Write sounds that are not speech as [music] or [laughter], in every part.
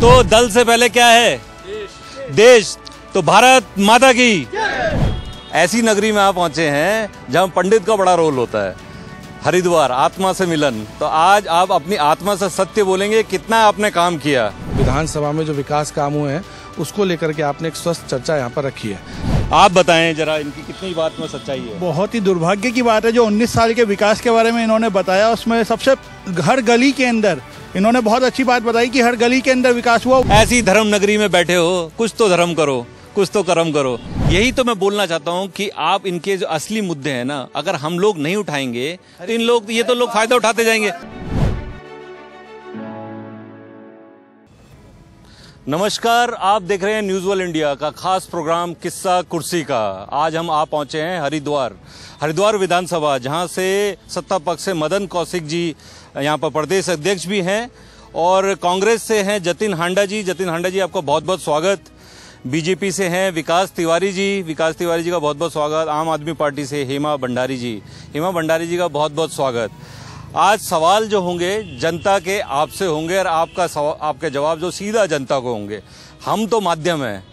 तो दल से पहले क्या है? देश। तो भारत माता की। ऐसी नगरी में आप पहुँचे हैं जहाँ पंडित का बड़ा रोल होता है। हरिद्वार आत्मा से मिलन। तो आज आप अपनी आत्मा से सत्य बोलेंगे कितना आपने काम किया? विधानसभा में जो विकास काम हुए हैं उसको लेकर के आपने एक स्वस्थ चर्चा यहाँ पर रखी है। आप बताएँ जरा इनकी कितनी बात में सच्चाई है? बहुत ही दुर्भाग्य की बात है जो 19 साल के विकास के बारे में इन्होंने बताया उसमें सबसे हर गली के अंदर इन्होंने बहुत अच्छी बात बताई कि हर गली के अंदर विकास हुआ। ऐसी धर्म नगरी में बैठे हो, कुछ तो धर्म करो, कुछ तो कर्म करो। यही तो मैं बोलना चाहता हूँ कि आप इनके जो असली मुद्दे हैं ना, अगर हम लोग नहीं उठाएँगे तो इन लोग, ये तो लोग फ़ायदा उठाते जाएँगे। नमस्कार, आप देख रहे हैं न्यूज़ वर्ल्ड इंडिया का खास प्रोग्राम किस्सा कुर्सी का। आज हम आ पहुँचे हैं हरिद्वार। हरिद्वार विधानसभा, जहाँ से सत्ता पक्ष से मदन कौशिक जी यहाँ पर प्रदेश अध्यक्ष भी हैं और कांग्रेस से हैं जतिन हांडा जी। जतिन हांडा जी, आपका बहुत बहुत स्वागत। बीजेपी से हैं विकास तिवारी जी। विकास तिवारी जी का बहुत बहुत स्वागत। आम आदमी पार्टी से हेमा भंडारी जी। हेमा भंडारी जी का बहुत बहुत स्वागत। आज सवाल जो होंगे, जनता के आपसे होंगे और आपका आपके जवाब जो सीधा जनता को होंगे। हम तो माध्यम हैं।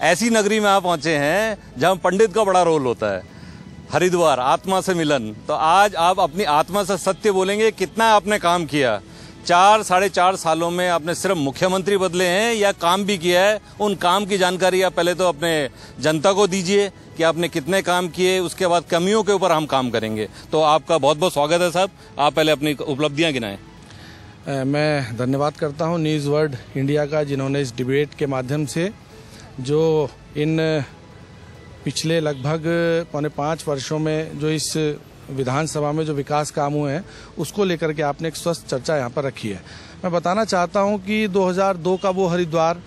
ऐसी नगरी में आप पहुँचे हैं जहाँ पंडित का बड़ा रोल होता है। हरिद्वार, आत्मा से मिलन। तो आज आप अपनी आत्मा से सत्य बोलेंगे, कितना आपने काम किया? चार, साढ़े चार सालों में आपने सिर्फ़ मुख्यमंत्री बदले हैं या काम भी किया है? उन काम की जानकारी आप पहले तो अपने जनता को दीजिए कि आपने कितने काम किए, उसके बाद कमियों के ऊपर हम काम करेंगे। तो आपका बहुत बहुत स्वागत है साहब। आप पहले अपनी उपलब्धियाँ गिनाएँ। मैं धन्यवाद करता हूँ न्यूज़ वर्ल्ड इंडिया का, जिन्होंने इस डिबेट के माध्यम से जो इन पिछले लगभग पौने पाँच वर्षों में जो इस विधानसभा में जो विकास काम हुए हैं, उसको लेकर के आपने एक स्वस्थ चर्चा यहाँ पर रखी है। मैं बताना चाहता हूँ कि 2002 का वो हरिद्वार,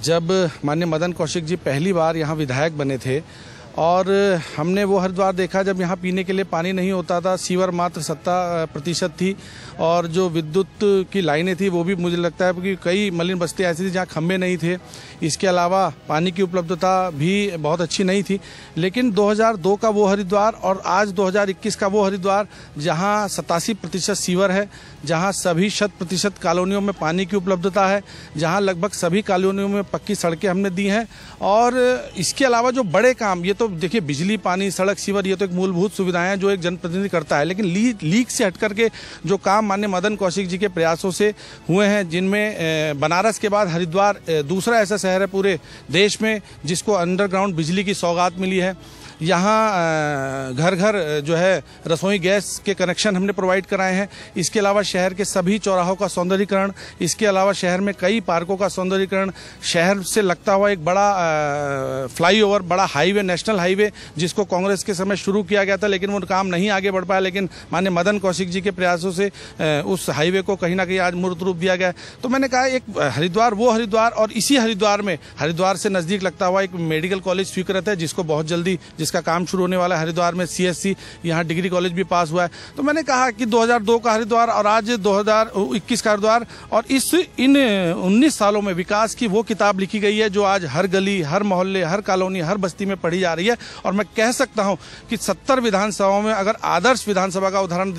जब माननीय मदन कौशिक जी पहली बार यहाँ विधायक बने थे और हमने वो हरिद्वार देखा जब यहाँ पीने के लिए पानी नहीं होता था, सीवर मात्र सत्ता प्रतिशत थी और जो विद्युत की लाइनें थी वो भी मुझे लगता है कि कई मलिन बस्तियाँ ऐसी थी जहाँ खंभे नहीं थे। इसके अलावा पानी की उपलब्धता भी बहुत अच्छी नहीं थी। लेकिन 2002 का वो हरिद्वार और आज 2021 का वो हरिद्वार, जहाँ सतासी प्रतिशत सीवर है, जहाँ सभी शत प्रतिशत कॉलोनियों में पानी की उपलब्धता है, जहाँ लगभग सभी कॉलोनियों में पक्की सड़कें हमने दी हैं और इसके अलावा जो बड़े काम, ये तो देखिए बिजली पानी सड़क सीवर ये तो एक मूलभूत सुविधाएँ हैं जो एक जनप्रतिनिधि करता है। लेकिन ली, लीक से हट करके जो काम मान्य मदन कौशिक जी के प्रयासों से हुए हैं जिनमें बनारस के बाद हरिद्वार दूसरा ऐसा शहर है पूरे देश में जिसको अंडरग्राउंड बिजली की सौगात मिली है। यहाँ घर घर जो है, रसोई गैस के कनेक्शन हमने प्रोवाइड कराए हैं। इसके अलावा शहर के सभी चौराहों का सौंदर्यीकरण, इसके अलावा शहर में कई पार्कों का सौंदर्यीकरण, शहर से लगता हुआ एक बड़ा फ्लाईओवर बड़ा हाईवे नेशनल हाईवे जिसको कांग्रेस के समय शुरू किया गया था, लेकिन वो काम नहीं आगे बढ़ पाया। लेकिन मान्य मदन कौशिक जी के प्रयासों से उस हाईवे को कहीं ना कहीं आज मूर्त रूप दिया गया तो मैंने कहा, एक हरिद्वार, वो हरिद्वार और इसी हरिद्वार में, हरिद्वार से नज़दीक लगता हुआ एक मेडिकल कॉलेज स्वीकृत है, जिसको बहुत जल्दी जिसका काम शुरू होने वाला है। हरिद्वार में सीएससी यहाँ डिग्री कॉलेज भी पास हुआ है। तो मैंने कहा कि 2002 का हरिद्वार और आज 2021 का हरिद्वार और इस, इन 19 सालों में विकास की वो किताब लिखी गई है जो आज हर गली, हर मोहल्ले, हर कॉलोनी, हर बस्ती में पढ़ी जा रही है। और मैं कह सकता हूँ कि सत्तर विधानसभाओं में अगर आदर्श विधानसभा का उदाहरण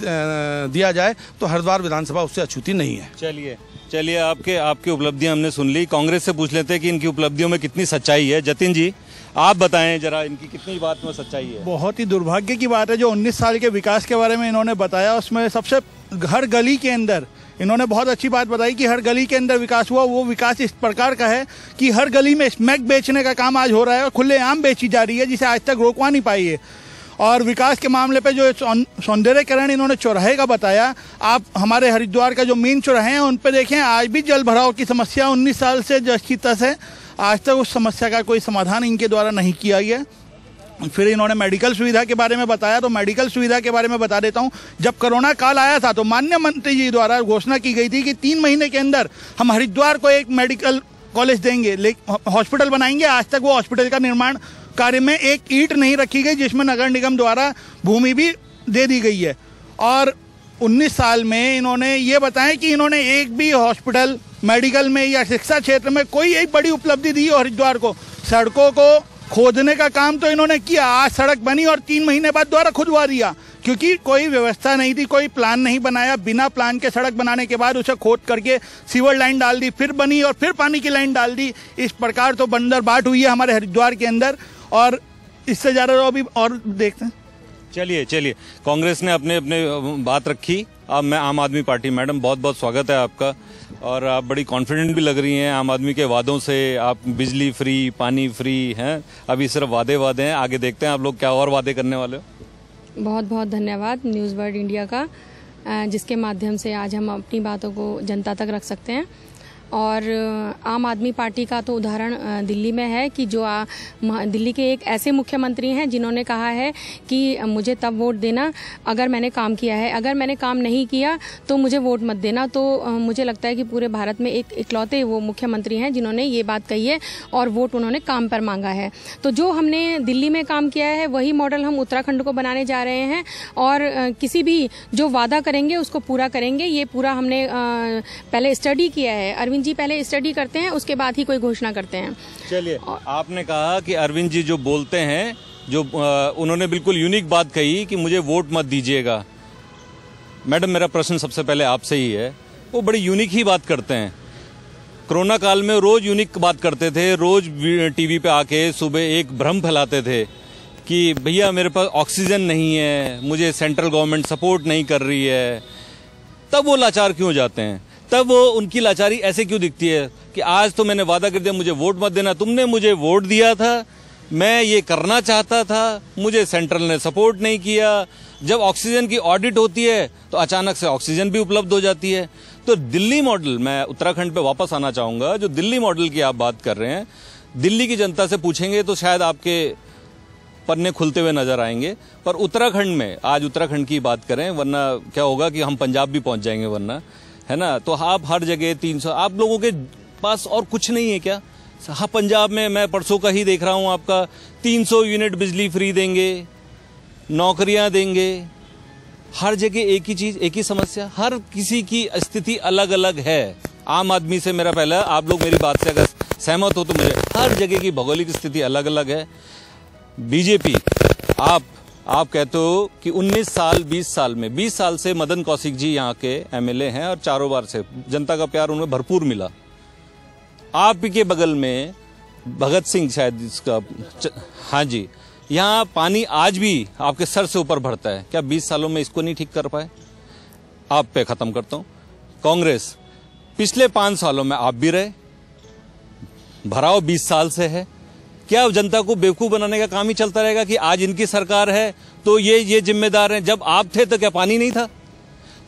दिया जाए तो हरिद्वार विधानसभा उससे अछूती नहीं है। चलिए चलिए आपके, आपकी उपलब्धियाँ हमने सुन ली। कांग्रेस से पूछ लेते हैं कि इनकी उपलब्धियों में कितनी सच्चाई है। जतिन जी आप बताएँ जरा इनकी कितनी बात में सच्चाई है। बहुत ही दुर्भाग्य की बात है जो 19 साल के विकास के बारे में इन्होंने बताया। उसमें सबसे हर गली के अंदर इन्होंने बहुत अच्छी बात बताई कि हर गली के अंदर विकास हुआ। वो विकास इस प्रकार का है कि हर गली में स्मैक बेचने का काम आज हो रहा है और खुलेआम बेची जा रही है, जिसे आज तक रोकवा नहीं पाई है। और विकास के मामले पे जो सौंदर्यकरण इन्होंने चौराहे का बताया, आप हमारे हरिद्वार का जो मेन चौराहे हैं, उन पर देखें, आज भी जल भराव की समस्या 19 साल से जस तस है। आज तक उस समस्या का कोई समाधान इनके द्वारा नहीं किया गया। फिर इन्होंने मेडिकल सुविधा के बारे में बताया तो मेडिकल सुविधा के बारे में बता देता हूँ, जब कोरोना काल आया था तो मान्य मंत्री जी द्वारा घोषणा की गई थी कि तीन महीने के अंदर हम हरिद्वार को एक मेडिकल कॉलेज देंगे लेकिन हॉस्पिटल बनाएँगे। आज तक वो हॉस्पिटल का निर्माण कार्य में एक ईट नहीं रखी गई, जिसमें नगर निगम द्वारा भूमि भी दे दी गई है। और 19 साल में इन्होंने ये बताया कि इन्होंने एक भी हॉस्पिटल, मेडिकल में या शिक्षा क्षेत्र में कोई एक बड़ी उपलब्धि दी हरिद्वार को। सड़कों को खोदने का काम तो इन्होंने किया। आज सड़क बनी और तीन महीने बाद दोबारा खुदवा दिया क्योंकि कोई व्यवस्था नहीं थी, कोई प्लान नहीं बनाया। बिना प्लान के सड़क बनाने के बाद उसे खोद करके सीवर लाइन डाल दी, फिर बनी और फिर पानी की लाइन डाल दी। इस प्रकार तो बंदर बाट हुई है हमारे हरिद्वार के अंदर। और इससे ज़्यादा अभी और देखते हैं। चलिए चलिए। कांग्रेस ने अपने अपने बात रखी। अब मैं आम आदमी पार्टी, मैडम, बहुत बहुत स्वागत है आपका। और आप बड़ी कॉन्फिडेंट भी लग रही हैं आम आदमी के वादों से। आप बिजली फ्री पानी फ्री हैं। अभी सिर्फ़ वादे वादे हैं। आगे देखते हैं आप लोग क्या और वादे करने वाले हो। बहुत बहुत धन्यवाद न्यूज़ वर्ल्ड इंडिया का जिसके माध्यम से आज हम अपनी बातों को जनता तक रख सकते हैं। और आम आदमी पार्टी का तो उदाहरण दिल्ली में है कि जो आ, दिल्ली के एक ऐसे मुख्यमंत्री हैं जिन्होंने कहा है कि मुझे तब वोट देना अगर मैंने काम किया है। अगर मैंने काम नहीं किया तो मुझे वोट मत देना। तो मुझे लगता है कि पूरे भारत में एक इकलौते वो मुख्यमंत्री हैं जिन्होंने ये बात कही है और वोट उन्होंने काम पर मांगा है। तो जो हमने दिल्ली में काम किया है वही मॉडल हम उत्तराखंड को बनाने जा रहे हैं और किसी भी जो वादा करेंगे उसको पूरा करेंगे। ये पूरा हमने पहले स्टडी किया है। अरविंद जी पहले स्टडी करते हैं उसके बाद ही कोई घोषणा करते हैं। चलिए आपने कहा कि अरविंद जी जो बोलते हैं जो अ, उन्होंने बिल्कुल यूनिक बात कही कि मुझे वोट मत दीजिएगा। मैडम मेरा प्रश्न सबसे पहले आपसे ही है। वो बड़ी यूनिक ही बात करते हैं। कोरोना काल में रोज यूनिक बात करते थे रोज टीवी पे आके सुबह एक भ्रम फैलाते थे कि भैया मेरे पास ऑक्सीजन नहीं है मुझे सेंट्रल गवर्नमेंट सपोर्ट नहीं कर रही है। तब वो लाचार क्यों जाते हैं? तब वो उनकी लाचारी ऐसे क्यों दिखती है कि आज तो मैंने वादा कर दिया, मुझे वोट मत देना। तुमने मुझे वोट दिया था, मैं ये करना चाहता था, मुझे सेंट्रल ने सपोर्ट नहीं किया। जब ऑक्सीजन की ऑडिट होती है तो अचानक से ऑक्सीजन भी उपलब्ध हो जाती है। तो दिल्ली मॉडल, मैं उत्तराखंड पे वापस आना चाहूँगा। जो दिल्ली मॉडल की आप बात कर रहे हैं, दिल्ली की जनता से पूछेंगे तो शायद आपके पन्ने खुलते हुए नज़र आएँगे। पर उत्तराखंड में, आज उत्तराखंड की बात करें, वरना क्या होगा कि हम पंजाब भी पहुँच जाएँगे, वरना। है ना? तो आप हर जगह तीन सौ आप लोगों के पास और कुछ नहीं है क्या? हाँ पंजाब में मैं परसों का ही देख रहा हूँ आपका 300 यूनिट बिजली फ्री देंगे, नौकरियाँ देंगे। हर जगह एक ही चीज़, एक ही समस्या। हर किसी की स्थिति अलग अलग है। आम आदमी से मेरा पहला, आप लोग मेरी बात से अगर सहमत हो तो मुझे हर जगह की भौगोलिक स्थिति अलग अलग है। बीजेपी, आप आप कहते हो कि 19 साल 20 साल में 20 साल से मदन कौशिक जी यहाँ के एमएलए हैं और चारों बार से जनता का प्यार उन्हें भरपूर मिला। आप के बगल में भगत सिंह शायद इसका च- हाँ जी, यहाँ पानी आज भी आपके सर से ऊपर भरता है। क्या 20 सालों में इसको नहीं ठीक कर पाए? आप पे खत्म करता हूँ। कांग्रेस, पिछले पाँच सालों में आप भी रहे, भराव 20 साल से है। क्या जनता को बेवकूफ़ बनाने का काम ही चलता रहेगा कि आज इनकी सरकार है तो ये ये जिम्मेदार हैं? जब आप थे तो क्या पानी नहीं था?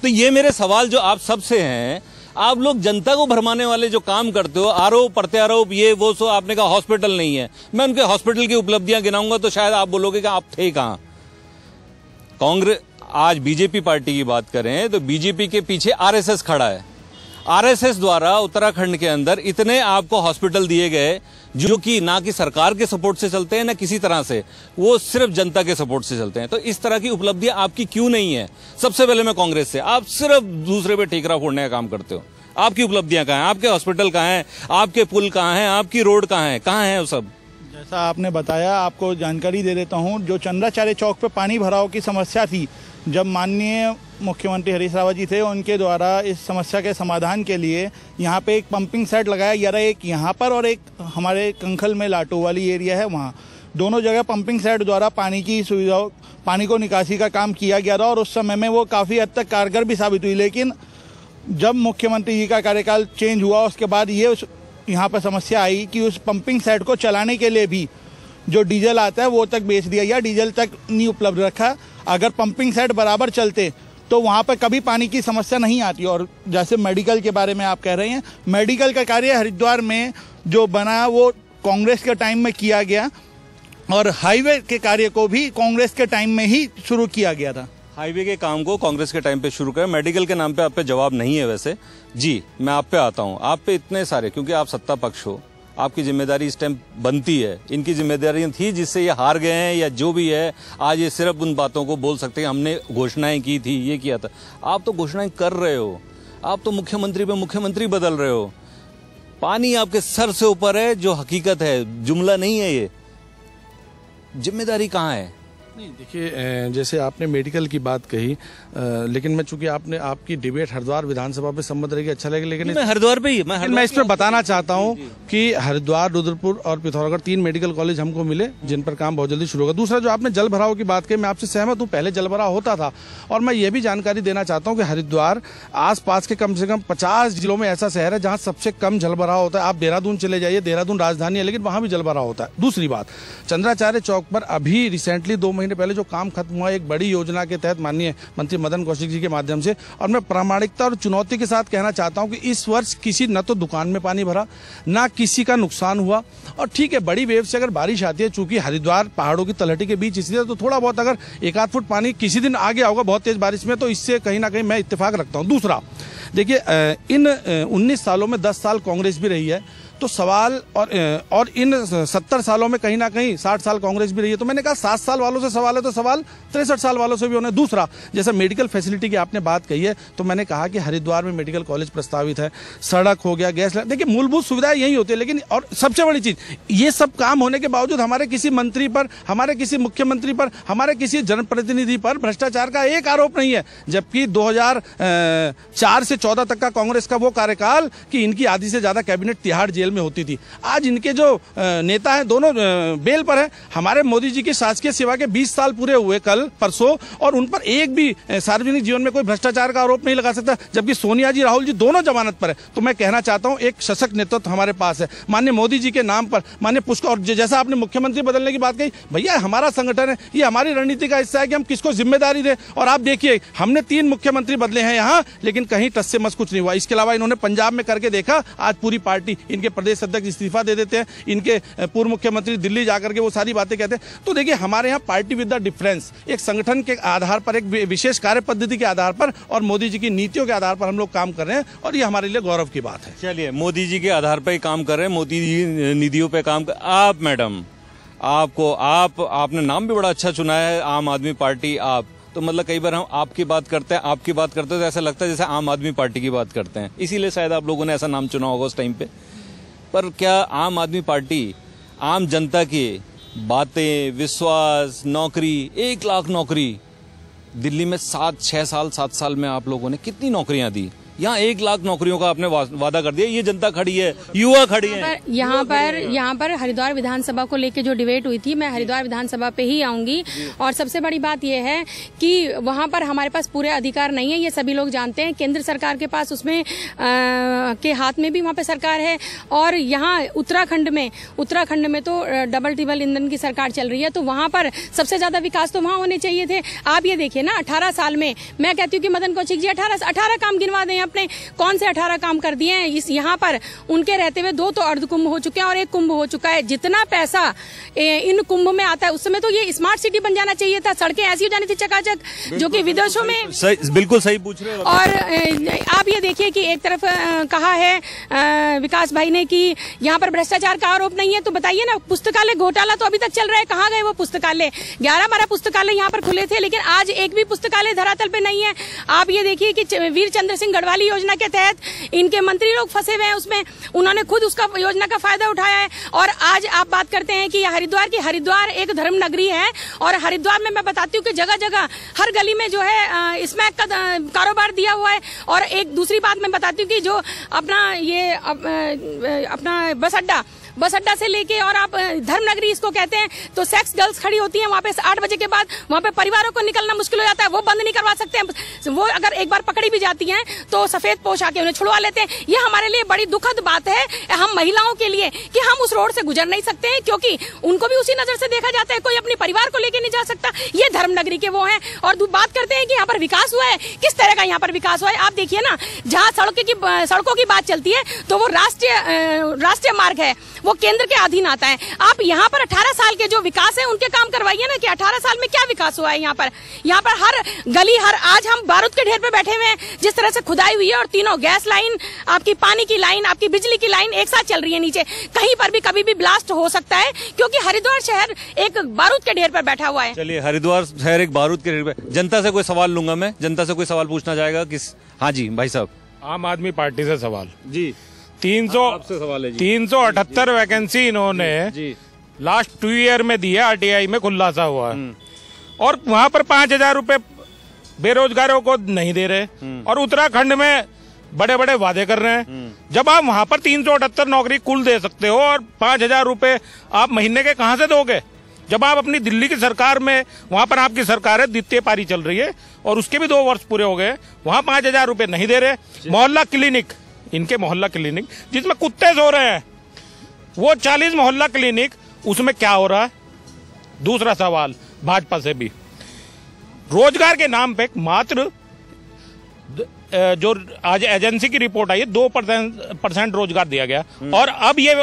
तो ये मेरे सवाल जो आप सबसे हैं, आप लोग जनता को भरमाने वाले जो काम करते हो, आरोप, प्रत्यारोप, ये, वो, सो, आपने कहा हॉस्पिटल नहीं है। मैं उनके हॉस्पिटल की उपलब्धियाँ गिनाऊँगा तो शायद आप बोलोगे कि आप थे कहाँ? कांग्रेस आज बीजेपी पार्टी की बात करें तो बीजेपी के पीछे आरएसएस खड़ा है। आरएसएस द्वारा उत्तराखंड के अंदर इतने आपको हॉस्पिटल दिए गए जो कि ना कि सरकार के सपोर्ट से चलते हैं, ना किसी तरह से। वो सिर्फ़ जनता के सपोर्ट से चलते हैं। तो इस तरह की उपलब्धियाँ आपकी क्यों नहीं है? सबसे पहले मैं कांग्रेस से। आप सिर्फ़ दूसरे पे ठीकरा फोड़ने का काम करते हो। आपकी उपलब्धियाँ कहाँ हैं? आपके हॉस्पिटल कहाँ हैं? आपके पुल कहाँ हैं? आपकी रोड कहाँ है? कहाँ है वो सब? जैसा आपने बताया, आपको जानकारी दे देता हूँ, जो चंद्राचार्य चौक पे पानी भराव की समस्या थी जब माननीय मुख्यमंत्री हरीश रावत जी थे, उनके द्वारा इस समस्या के समाधान के लिए यहाँ पे एक पंपिंग सेट लगाया गया एक यहाँ पर और एक हमारे कंखल में लाटो वाली एरिया है वहाँ। दोनों जगह पंपिंग सेट द्वारा पानी की सुविधा, पानी को निकासी का काम किया गया था और उस समय में वो काफ़ी हद तक कारगर भी साबित हुई, लेकिन जब मुख्यमंत्री जी का कार्यकाल चेंज हुआ, उसके बाद ये उस, यहाँ पर समस्या आई कि उस पंपिंग सेट को चलाने के लिए भी जो डीजल आता है, वो तक बेच दिया या डीजल तक नहीं उपलब्ध रखा। अगर पंपिंग सेट बराबर चलते तो वहाँ पर कभी पानी की समस्या नहीं आती। और जैसे मेडिकल के बारे में आप कह रहे हैं मेडिकल का कार्य हरिद्वार में जो बना, वो कांग्रेस के टाइम में किया गया और हाईवे के कार्य को भी कांग्रेस के टाइम में ही शुरू किया गया था। हाईवे के काम को कांग्रेस के टाइम पे शुरू करें। मेडिकल के नाम पे आप पे जवाब नहीं है वैसे। जी, मैं आप पे आता हूँ। आप पे इतने सारे, क्योंकि आप सत्ता पक्ष हो। आपकी ज़िम्मेदारी इस टाइम बनती है। इनकी जिम्मेदारियाँ थी जिससे ये हार गए हैं या जो भी है, आज ये सिर्फ़ उन बातों को बोल सकते हैं। हमने घोषणाएँ की थी, ये किया था। आप तो घोषणाएँ कर रहे हो। आप तो मुख्यमंत्री पे मुख्यमंत्री बदल रहे हो। पानी आपके सर से ऊपर है, जो हकीकत है। जुमला नहीं है ये। ज़िम्मेदारी कहाँ है? नहीं देखिए जैसे आपने मेडिकल की बात कही अ, लेकिन मैं चूँकि आपने आपकी डिबेट हरिद्वार विधानसभा पे संबंध रहेगी अच्छा लगेगा लेकिन मैं हरिद्वार पे ही मैं लेकिन मैं इस पर बताना चाहता हूँ कि हरिद्वार रुद्रपुर और पिथौरागढ़ तीन मेडिकल कॉलेज हमको मिले जिन पर काम बहुत जल्दी शुरू होगा। दूसरा जो आपने जल भराव की बात कही मैं आपसे सहमत हूँ पहले जल भराव होता था और मैं ये भी जानकारी देना चाहता हूँ कि हरिद्वार आसपास के कम से कम पचास जिलों में ऐसा शहर है जहाँ सबसे कम जल भराव होता है। आप देहरादून चले जाइए देहरादून राजधानी है लेकिन वहाँ भी जल भराव होता है। दूसरी बात चंद्राचार्य चौक पर अभी रिसेंटली दो महीने पहले जो काम खत्म हुआ, एक बड़ी योजना के तहत माननीय मंत्री मदन कौशिक जी के माध्यम से। और मैं प्रामाणिकता और चुनौती के साथ कहना चाहता हूँ कि इस वर्ष किसी, न तो दुकान में पानी भरा, ना किसी का नुकसान हुआ। और ठीक है, बड़ी वेव से अगर बारिश आती है, चूँकि हरिद्वार पहाड़ों की तलहटी के बीच इसलिए तो थोड़ा बहुत अगर एक आध फुट पानी किसी दिन आ गया होगा बहुत तेज बारिश में तो इससे कहीं ना कहीं मैं इत्तेफाक रखता हूँ। दूसरा, देखिए इन उन्नीस सालों में दस साल कांग्रेस भी रही है। तो सवाल और और इन सत्तर सालों में कहीं ना कहीं साठ साल कांग्रेस भी रही है। तो मैंने कहा सात साल वालों से सवाल है तो सवाल तिरसठ साल वालों से भी होने। दूसरा, जैसे मेडिकल फैसिलिटी की आपने बात कही है तो मैंने कहा कि हरिद्वार में मेडिकल कॉलेज प्रस्तावित है, सड़क हो गया, गैस देखिए, मूलभूत सुविधाएँ यही होती है, लेकिन, और सबसे बड़ी चीज़, ये सब काम होने के बावजूद हमारे किसी मंत्री पर, हमारे किसी मुख्यमंत्री पर, हमारे किसी जनप्रतिनिधि पर भ्रष्टाचार का एक आरोप नहीं है, जबकि 2004 से 14 तक का कांग्रेस का वो कार्यकाल कि इनकी आधी से ज़्यादा कैबिनेट तिहाड़ जेल में होती थी। आज इनके जो नेता हैं, दोनों बेल पर है। हमारे मोदी जी की शासकीय सेवा के 20 साल पूरे हुए कल, परसों, और उन पर एक भी सार्वजनिक जीवन में कोई भ्रष्टाचार का आरोप नहीं लगा सकता, जबकि सोनिया जी, राहुल जी दोनों जमानत पर है। तो मैं कहना चाहता हूँ, एक सशक्त नेतृत्व हमारे पास है। माननीय मोदी जी के नाम पर, माननीय पुष्कर और जैसा आपने मुख्यमंत्री बदलने की बात कही, भैया हमारा संगठन है, ये हमारी रणनीति का हिस्सा है कि हम किसको ज़िम्मेदारी दें। और आप देखिए, हमने तीन मुख्यमंत्री बदले हैं यहाँ, लेकिन कहीं टस से मस कुछ नहीं हुआ। इसके अलावा इन्होंने पंजाब में करके देखा, आज पूरी पार्टी इनके प्रदेश अध्यक्ष इस्तीफा दे देते हैं, इनके पूर्व मुख्यमंत्री दिल्ली जाकर के वो सारी बातें कहते हैं। तो देखिए, हमारे यहाँ पार्टी विद द डिफरेंस, एक संगठन के आधार पर, एक विशेष कार्य पद्धति के आधार पर और मोदी जी की नीतियों के आधार पर हम लोग काम कर रहे हैं और ये हमारे लिए गौरव की बात है। चलिए, मोदी जी के आधार पर ही काम कर रहे हैं, मोदी जी निधियों पे काम कर, आप मैडम, आपको, आप, आपने नाम भी बड़ा अच्छा चुना है, आम आदमी पार्टी आप। तो मतलब कई बार हम आपकी बात करते हैं, आपकी बात करते हैं तो ऐसा लगता है जैसे आम आदमी पार्टी की बात करते हैं। इसीलिए शायद आप लोगों ने ऐसा नाम चुना होगा उस टाइम पे। पर क्या आम आदमी पार्टी, आम जनता के बातें, विश्वास, नौकरी, एक लाख नौकरी, दिल्ली में सात छः साल, सात साल में आप लोगों ने कितनी नौकरियाँ दी? यहाँ एक लाख नौकरियों का आपने वादा कर दिया ये जनता खड़ी है युवा खड़ी है। यहाँ पर यहाँ पर हरिद्वार विधानसभा को लेकर जो डिबेट हुई थी मैं हरिद्वार विधानसभा पे ही आऊँगी। और सबसे बड़ी बात यह है कि वहाँ पर हमारे पास पूरे अधिकार नहीं है ये सभी लोग जानते हैं। केंद्र सरकार के पास उसमें अ, के हाथ में भी वहाँ पे सरकार है। और यहाँ उत्तराखंड में उत्तराखंड में तो डबल टिबल ईंधन की सरकार चल रही है तो वहाँ पर सबसे ज़्यादा विकास तो वहाँ होने चाहिए थे। आप ये देखिए ना अठारह साल में मैं कहती हूँ कि मदन कौशिक जी अठारह अठारह काम गिनवा दें अपने कौन से अठारह काम कर दिए हैं? इस यहाँ पर उनके रहते हुए दो तो अर्ध कुंभ हो चुके हैं और एक कुंभ हो चुका है। जितना पैसा इन कुंभ में आता है उस समय तो ये स्मार्ट सिटी बन जाना चाहिए था। सड़कें ऐसी हो जानी थी चकाचक जो कि विदेशों में सही बिल्कुल सही पूछ रहे हो और आप ये देखिए कि एक तरफ़ कहा है विकास भाई ने कि यहाँ पर भ्रष्टाचार का आरोप नहीं है। तो बताइए ना पुस्तकालय घोटाला तो अभी तक चल रहा है। कहाँ गए वो पुस्तकालय? ग्यारह बारह पुस्तकालय यहाँ पर खुले थे लेकिन आज एक भी पुस्तकालय धरातल पे नहीं है। आप ये देखिए कि वीर चंद्र सिंह गढ़वाली योजना के तहत इनके मंत्री लोग फंसे हुए हैं उसमें। उन्होंने खुद उसका योजना का फ़ायदा उठाया है। और आज आप बात करते हैं कि हरिद्वार की हरिद्वार एक धर्म नगरी है। और हरिद्वार में मैं बताती हूँ कि जगह जगह हर गली में जो है स्मैक का कारोबार दिया हुआ है। और एक दूसरी बात मैं बताती हूँ कि जो अपना ये, अप- अपना बस अड्डा बस अड्डा से लेके और आप अ, धर्म नगरी इसको कहते हैं तो सेक्स गर्ल्स खड़ी होती हैं वहाँ पे आठ बजे के बाद वहाँ पे परिवारों को निकलना मुश्किल हो जाता है वो बंद नहीं करवा सकते हैं। वो अगर एक बार पकड़ी भी जाती हैं तो सफ़ेद पोश आके उन्हें छुड़वा लेते हैं। ये हमारे लिए बड़ी दुखद बात है हम महिलाओं के लिए कि हम उस रोड से गुजर नहीं सकते हैं क्योंकि उनको भी उसी नज़र से देखा जाता है कोई अपने परिवार को लेके नहीं जा सकता। ये धर्म नगरी के वो है और बात करते हैं कि यहाँ पर विकास हुआ है। किस तरह का यहाँ पर विकास हुआ है? आप देखिए ना जहाँ सड़कों की सड़कों की बात चलती है तो वो राष्ट्रीय राष्ट्रीय मार्ग है। वो केंद्र के अधीन आता है। आप यहाँ पर 18 साल के जो विकास है उनके काम करवाइए ना कि 18 साल में क्या विकास हुआ है यहाँ पर। यहाँ पर हर गली हर आज हम बारूद के ढेर पे बैठे हुए हैं जिस तरह से खुदाई हुई है और तीनों गैस लाइन आपकी पानी की लाइन आपकी बिजली की लाइन एक साथ चल रही है नीचे। कहीं पर भी कभी भी ब्लास्ट हो सकता है क्योंकि हरिद्वार शहर एक बारूद के ढेर पर बैठा हुआ है। चलिए हरिद्वार शहर एक बारूद के ढेर पे जनता से कोई सवाल लूँगा मैं। जनता से कोई सवाल पूछना चाहेगा किस हाँ जी भाई साहब। आम आदमी पार्टी से सवाल। जी। तीन सौ सवाल तीन सौ अठहत्तर वैकेंसी इन्होंने लास्ट टू ईयर में दी है आरटीआई में खुलासा हुआ है। और वहाँ पर पाँच हज़ार रूपए बेरोजगारों को नहीं दे रहे। और उत्तराखंड में बड़े बड़े वादे कर रहे हैं। जब आप वहाँ पर तीन सौ अठहत्तर नौकरी कुल दे सकते हो और पाँच हज़ार रुपये आप महीने के कहाँ से दोगे? जब आप अपनी दिल्ली की सरकार में वहाँ पर आपकी सरकार है द्वितीय पारी चल रही है और उसके भी दो वर्ष पूरे हो गए वहाँ पाँच हज़ार रुपये नहीं दे रहे। मोहल्ला क्लिनिक इनके मोहल्ला क्लिनिक जिसमें कुत्ते सो रहे हैं। वो चालीस मोहल्ला क्लिनिक उसमें क्या हो रहा है? दूसरा सवाल भाजपा से भी। रोज़गार के नाम पे मात्र जो आज एजेंसी की रिपोर्ट आई है दो परसेंट परसेंट रोज़गार दिया गया। और अब ये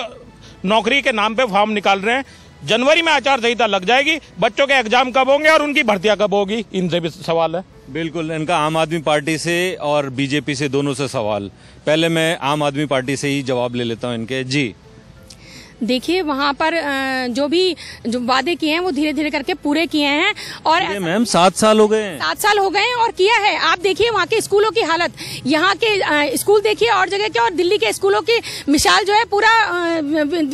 नौकरी के नाम पे फॉर्म निकाल रहे हैं। जनवरी में आचार संहिता लग जाएगी बच्चों के एग्ज़ाम कब होंगे और उनकी भर्तियाँ कब होगी? इनसे भी सवाल है। बिल्कुल, इनका आम आदमी पार्टी से और बीजेपी से दोनों से सवाल। पहले मैं आम आदमी पार्टी से ही जवाब ले लेता हूँ इनके। जी। देखिए वहाँ पर जो भी जो वादे किए हैं वो धीरे धीरे करके पूरे किए हैं और मैम सात साल हो गए हैं। सात साल हो गए हैं और किया है। आप देखिए वहाँ के स्कूलों की हालत। यहाँ के स्कूल देखिए और जगह के और दिल्ली के स्कूलों की मिसाल जो है पूरा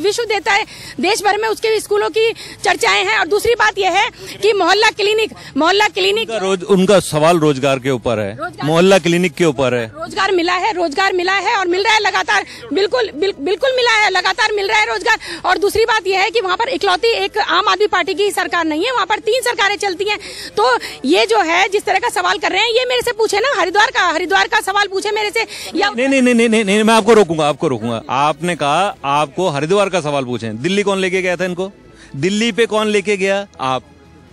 विश्व देता है। देश भर में उसके स्कूलों की चर्चाएँ हैं। और दूसरी बात यह है कि मोहल्ला क्लिनिक मोहल्ला क्लिनिक उनका रोज उनका सवाल रोज़गार के ऊपर है। मोहल्ला क्लिनिक के ऊपर है। रोज़गार मिला है रोज़गार मिला है और मिल रहा है लगातार। बिल्कुल बिल्कुल मिला है लगातार मिल रहा है रोज़गार। और दूसरी बात यह है कि वहाँ पर इकलौती एक आम आदमी पार्टी की सरकार नहीं है वहाँ पर तीन सरकारें चलती हैं। तो ये जो है जिस तरह का सवाल कर रहे हैं ये मेरे से पूछे ना हरिद्वार का हरिद्वार का सवाल पूछे मेरे से या नहीं नहीं नहीं नहीं नहीं, मैं आपको रोकूँगा आपको रोकूँगा। आपने कहा आपको हरिद्वार का सवाल पूछे दिल्ली कौन लेके गया था इनको? दिल्ली पे कौन लेके गया? आप।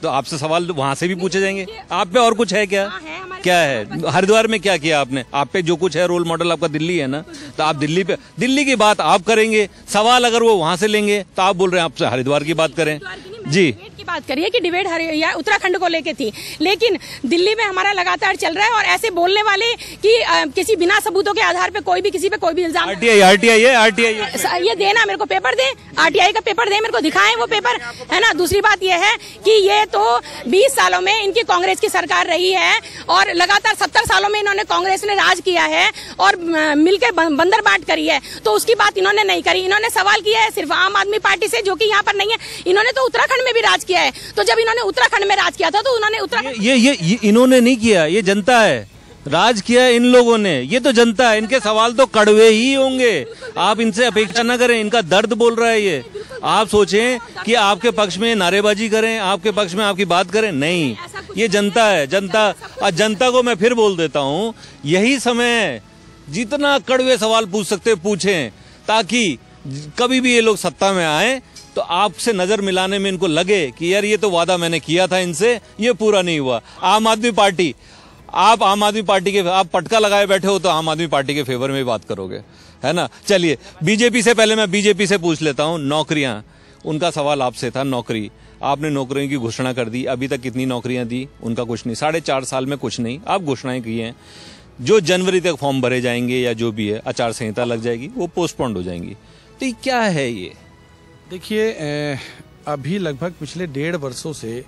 तो आपसे सवाल वहाँ से भी पूछे जाएँगे। आप पे और कुछ है क्या? हाँ, है, क्या है? हरिद्वार में क्या किया आपने? आप पे जो कुछ है रोल मॉडल आपका दिल्ली है ना? तो आप दिल्ली पे दिल्ली की बात आप करेंगे सवाल अगर वो वहाँ से लेंगे तो आप बोल रहे हैं आपसे हरिद्वार की बात करें। जी। बात करिए कि डिबेट हरि या उत्तराखंड को लेके थी। लेकिन दिल्ली में हमारा लगातार चल रहा है और ऐसे बोलने वाले कि अ, किसी बिना सबूतों के आधार पे कोई भी किसी पे कोई भी इल्ज़ाम आरटीआई आरटीआई है आरटीआई ये देना मेरे को पेपर दे आरटीआई का पेपर दे मेरे को दिखाएँ वो पेपर है ना? दूसरी बात ये है कि ये तो 20 सालों में इनकी कांग्रेस की सरकार रही है और लगातार 70 सालों में इन्होंने कांग्रेस ने राज किया है और मिलकर बंदर बांट करी है। तो उसकी बात इन्होंने नहीं करी। इन्होंने सवाल किया है सिर्फ़ आम आदमी पार्टी से जो कि यहाँ पर नहीं है। इन्होंने तो उत्तराखंड में भी राज किया है। तो जब इन्होंने उत्तराखंड में राज किया था तो उन्होंने उत्तराखंड ये ये ये इन्होंने नहीं किया, ये जनता है। राज किया इन लोगों ने। ये तो जनता है, इनके सवाल तो कड़वे ही होंगे। आप इनसे अपेक्षा न करें, इनका दर्द बोल रहा है ये। आप सोचें कि आपके पक्ष में नारेबाजी करें, आपके पक्ष में आपकी बात करें। नहीं, ये जनता है। जनता और जनता को मैं फिर बोल देता हूँ, यही समय जितना कड़वे सवाल पूछ सकते, पूछें, ताकि कभी भी ये लोग सत्ता में आए तो आपसे नज़र मिलाने में इनको लगे कि यार ये तो वादा मैंने किया था इनसे, ये पूरा नहीं हुआ। आम आदमी पार्टी, आप आम आदमी पार्टी के, आप पटका लगाए बैठे हो तो आम आदमी पार्टी के फेवर में बात करोगे, है ना? चलिए, बीजेपी से पहले मैं बीजेपी से पूछ लेता हूँ, नौकरियाँ। उनका सवाल आपसे था, नौकरी। आपने नौकरियों की घोषणा कर दी, अभी तक कितनी नौकरियाँ दी? उनका कुछ नहीं, साढ़े चार साल में कुछ नहीं, आप घोषणाएँ की हैं। जो जनवरी तक फॉर्म भरे जाएँगे या जो भी है, आचार संहिता लग जाएगी, वो पोस्टपोन्ड हो जाएँगी। तो ये क्या है ये? देखिए अभी लगभग पिछले डेढ़ वर्षों से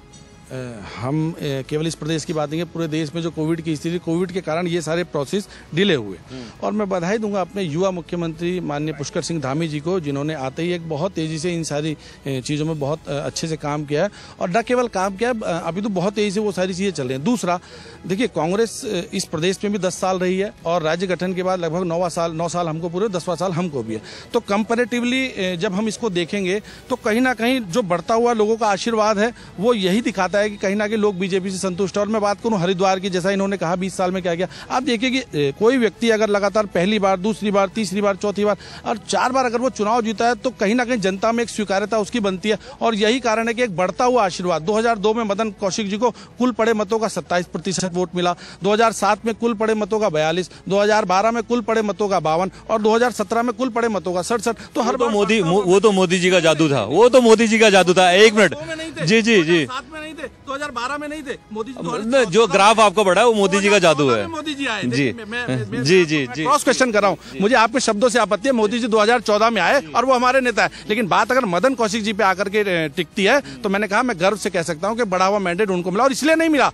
हम केवल इस प्रदेश की बात नहीं है पूरे देश में जो कोविड की स्थिति कोविड के कारण ये सारे प्रोसेस डिले हुए। और मैं बधाई दूँगा अपने युवा मुख्यमंत्री माननीय पुष्कर सिंह धामी जी को जिन्होंने आते ही एक बहुत तेज़ी से इन सारी चीज़ों में बहुत अच्छे से काम किया है। और न केवल काम किया अभी तो बहुत तेज़ी से वो सारी चीज़ें चल रही हैं। दूसरा देखिए कांग्रेस इस प्रदेश में भी दस साल रही है और राज्य गठन के बाद लगभग नौवा साल नौ साल हमको पूरे दसवां साल हमको भी है। तो कंपेरेटिवली जब हम इसको देखेंगे तो कहीं ना कहीं जो बढ़ता हुआ लोगों का आशीर्वाद है वो यही दिखाता है कि कहीं ना कहीं लोग बीजेपी से संतुष्ट है। और मैं बात करूँ हरिद्वार की जैसा इन्होंने कहा बीस साल में क्या किया। आप देखिए कि कोई व्यक्ति अगर लगातार पहली बार दूसरी बार तीसरी बार चौथी बार और चार बार अगर वो चुनाव जीता है तो कहीं ना कहीं जनता में एक स्वीकार्यता उसकी बनती है। और यही कारण है कि एक बढ़ता हुआ आशीर्वाद। 2002 में मदन कौशिक जी को कुल पड़े मतों का 27 प्रतिशत वोट मिला। 2007 में कुल पड़े मतों का 42 2012 में कुल पड़े मतों का बावन। और 2017 में कुल पड़े मतों का सड़सठ। तो हर तो मोदी वो तो मोदी जी का जादू था। वो तो मोदी जी का जादू था। एक मिनट। जी जी जी। 2007 में नहीं थे 2012 में नहीं थे। मोदी जी जो ग्राफ आपको बढ़ा है वो मोदी जी का जादू है। मोदी जी आए। जी। जी जी जी। क्रॉस क्वेश्चन कर रहा हूँ। मुझे आपके शब्दों से आपत्ति है मोदी जी 2014 में आए और वो हमारे नेता है। लेकिन बात अगर मदन कौशिक जी पे आकर के टिकती है तो मैंने कहा मैं गर्व से कह सकता हूँ कि बड़ा हुआ मैंडेट उनको मिला और इसलिए नहीं मिला।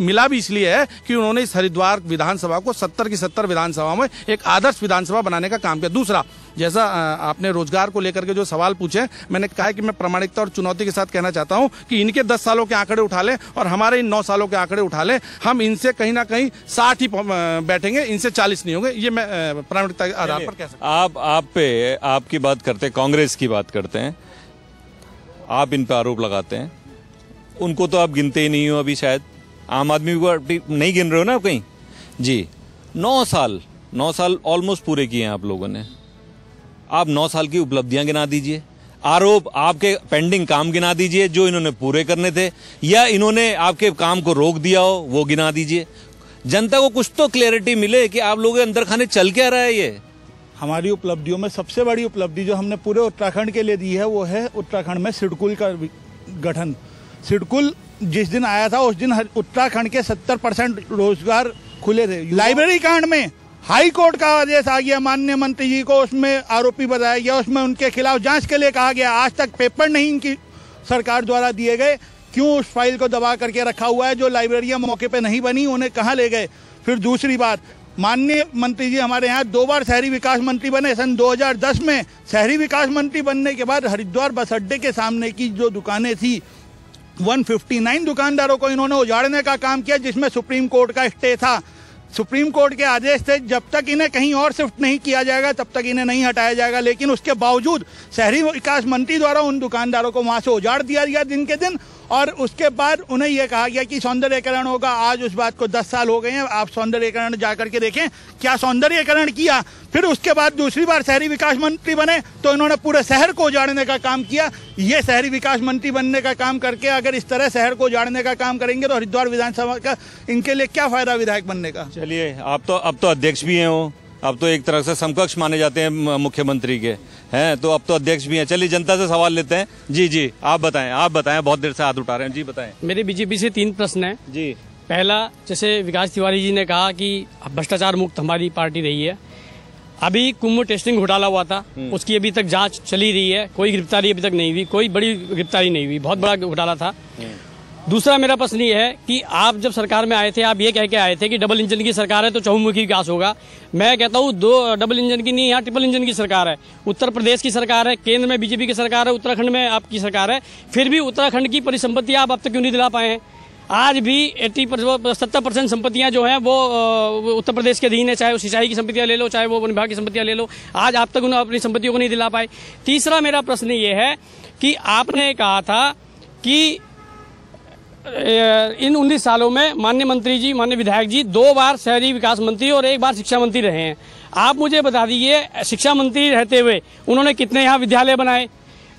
मिला भी इसलिए है कि उन्होंने इस हरिद्वार विधानसभा को सत्तर की सत्तर विधानसभा में एक आदर्श विधानसभा बनाने का काम किया। दूसरा जैसा आपने रोज़गार को लेकर के जो सवाल पूछे मैंने कहा कि मैं प्रामाणिकता और चुनौती के साथ कहना चाहता हूँ कि इनके दस सालों के आंकड़े उठा लें और हमारे इन नौ सालों के आंकड़े उठा लें। हम इनसे कहीं ना कहीं साठ ही बैठेंगे इनसे चालीस नहीं होंगे। ये मैं प्रामाणिकता के आधार पर कह सकता आप आप पे आपकी बात करते हैं कांग्रेस की बात करते हैं। आप इन पर आरोप लगाते हैं। उनको तो आप गिनते ही नहीं हो अभी शायद। आम आदमी पार्टी नहीं गिन रहे हो ना आप कहीं? जी। नौ साल नौ साल ऑलमोस्ट पूरे किए हैं आप लोगों ने। आप नौ साल की उपलब्धियाँ गिना दीजिए। आरोप आपके पेंडिंग काम गिना दीजिए जो इन्होंने पूरे करने थे या इन्होंने आपके काम को रोक दिया हो वो गिना दीजिए। जनता को कुछ तो क्लैरिटी मिले कि आप लोगों के अंदर खाने चल क्या रहा है ये? हमारी उपलब्धियों में सबसे बड़ी उपलब्धि जो हमने पूरे उत्तराखंड के लिए दी है वो है उत्तराखंड में सिडकुल का गठन। सिडकुल जिस दिन आया था उस दिन उत्तराखंड के 70 परसेंट रोज़गार खुले थे। लाइब्रेरी कांड में हाई कोर्ट का आदेश आ गया, माननीय मंत्री जी को, उसमें आरोपी बताया गया, उसमें उनके खिलाफ जाँच के लिए कहा गया। आज तक पेपर नहीं इनकी सरकार द्वारा दिए गए। क्यों उस फ़ाइल को दबा करके रखा हुआ है, जो लाइब्रेरियाँ मौके पे नहीं बनी, उन्हें कहाँ ले गए? फिर दूसरी बात, माननीय मंत्री जी हमारे यहाँ दो बार शहरी विकास मंत्री बने। सन 2010 में शहरी विकास मंत्री बनने के बाद हरिद्वार बस अड्डे के सामने की जो दुकानें थी 159 दुकानदारों को इन्होंने उजाड़ने का काम किया, जिसमें सुप्रीम कोर्ट का स्टे था। सुप्रीम कोर्ट के आदेश थे जब तक इन्हें कहीं और शिफ्ट नहीं किया जाएगा, तब तक इन्हें नहीं हटाया जाएगा। लेकिन उसके बावजूद शहरी विकास मंत्री द्वारा उन दुकानदारों को वहाँ से उजाड़ दिया गया दिन के दिन और उसके बाद उन्हें यह कहा गया कि सौंदर्यकरण होगा। आज उस बात को 10 साल हो गए हैं। आप सौंदर्यकरण जा करके देखें, क्या सौंदर्यकरण किया। फिर उसके बाद दूसरी बार शहरी विकास मंत्री बने तो इन्होंने पूरे शहर को उजाड़ने का काम किया। ये शहरी विकास मंत्री बनने का काम करके अगर इस तरह शहर को उजाड़ने का काम करेंगे तो हरिद्वार विधानसभा का इनके लिए क्या फ़ायदा विधायक बनने का? चलिए, आप तो अब तो अध्यक्ष भी हैं वो। अब तो एक तरह से समकक्ष माने जाते हैं मुख्यमंत्री के। हैं तो अब तो अध्यक्ष भी हैं। चलिए जनता से सवाल लेते हैं। जी जी आप बताएँ आप बताएँ बहुत देर से हाथ उठा रहे हैं। जी बताएँ। मेरे बीजेपी से तीन प्रश्न हैं। जी। पहला जैसे विकास तिवारी जी ने कहा कि भ्रष्टाचार मुक्त हमारी पार्टी रही है। अभी कुंभ टेस्टिंग घोटाला हुआ था। उसकी अभी तक जाँच चली रही है। कोई गिरफ्तारी अभी तक नहीं हुई कोई बड़ी गिरफ्तारी नहीं हुई। बहुत बड़ा घोटाला था। दूसरा मेरा प्रश्न ये है कि आप जब सरकार में आए थे, आप ये कह के आए थे कि डबल इंजन की सरकार है तो चहुमुखी विकास होगा। मैं कहता हूँ, दो डबल इंजन की नहीं, यहाँ ट्रिपल इंजन की सरकार है। उत्तर प्रदेश की सरकार है, केंद्र में बीजेपी की सरकार है, उत्तराखंड में आपकी सरकार है। फिर भी उत्तराखंड की परिसंपत्ति आप अब तक क्यों नहीं दिला पाए हैं? आज भी एट्टी सत्तर परसेंट संपत्तियाँ जो हैं, वो उत्तर प्रदेश के अधीन है, चाहे वो सिंचाई की संपत्तियाँ ले लो, चाहे वो वन विभाग की संपत्तियाँ ले लो। आज आप तक उन्हें अपनी संपत्तियों को नहीं दिला पाए। तीसरा मेरा प्रश्न ये है कि आपने कहा था कि इन उन्नीस सालों में मान्य मंत्री जी मान्य विधायक जी दो बार शहरी विकास मंत्री और एक बार शिक्षा मंत्री रहे हैं। आप मुझे बता दीजिए, शिक्षा मंत्री रहते हुए उन्होंने कितने यहाँ विद्यालय बनाए?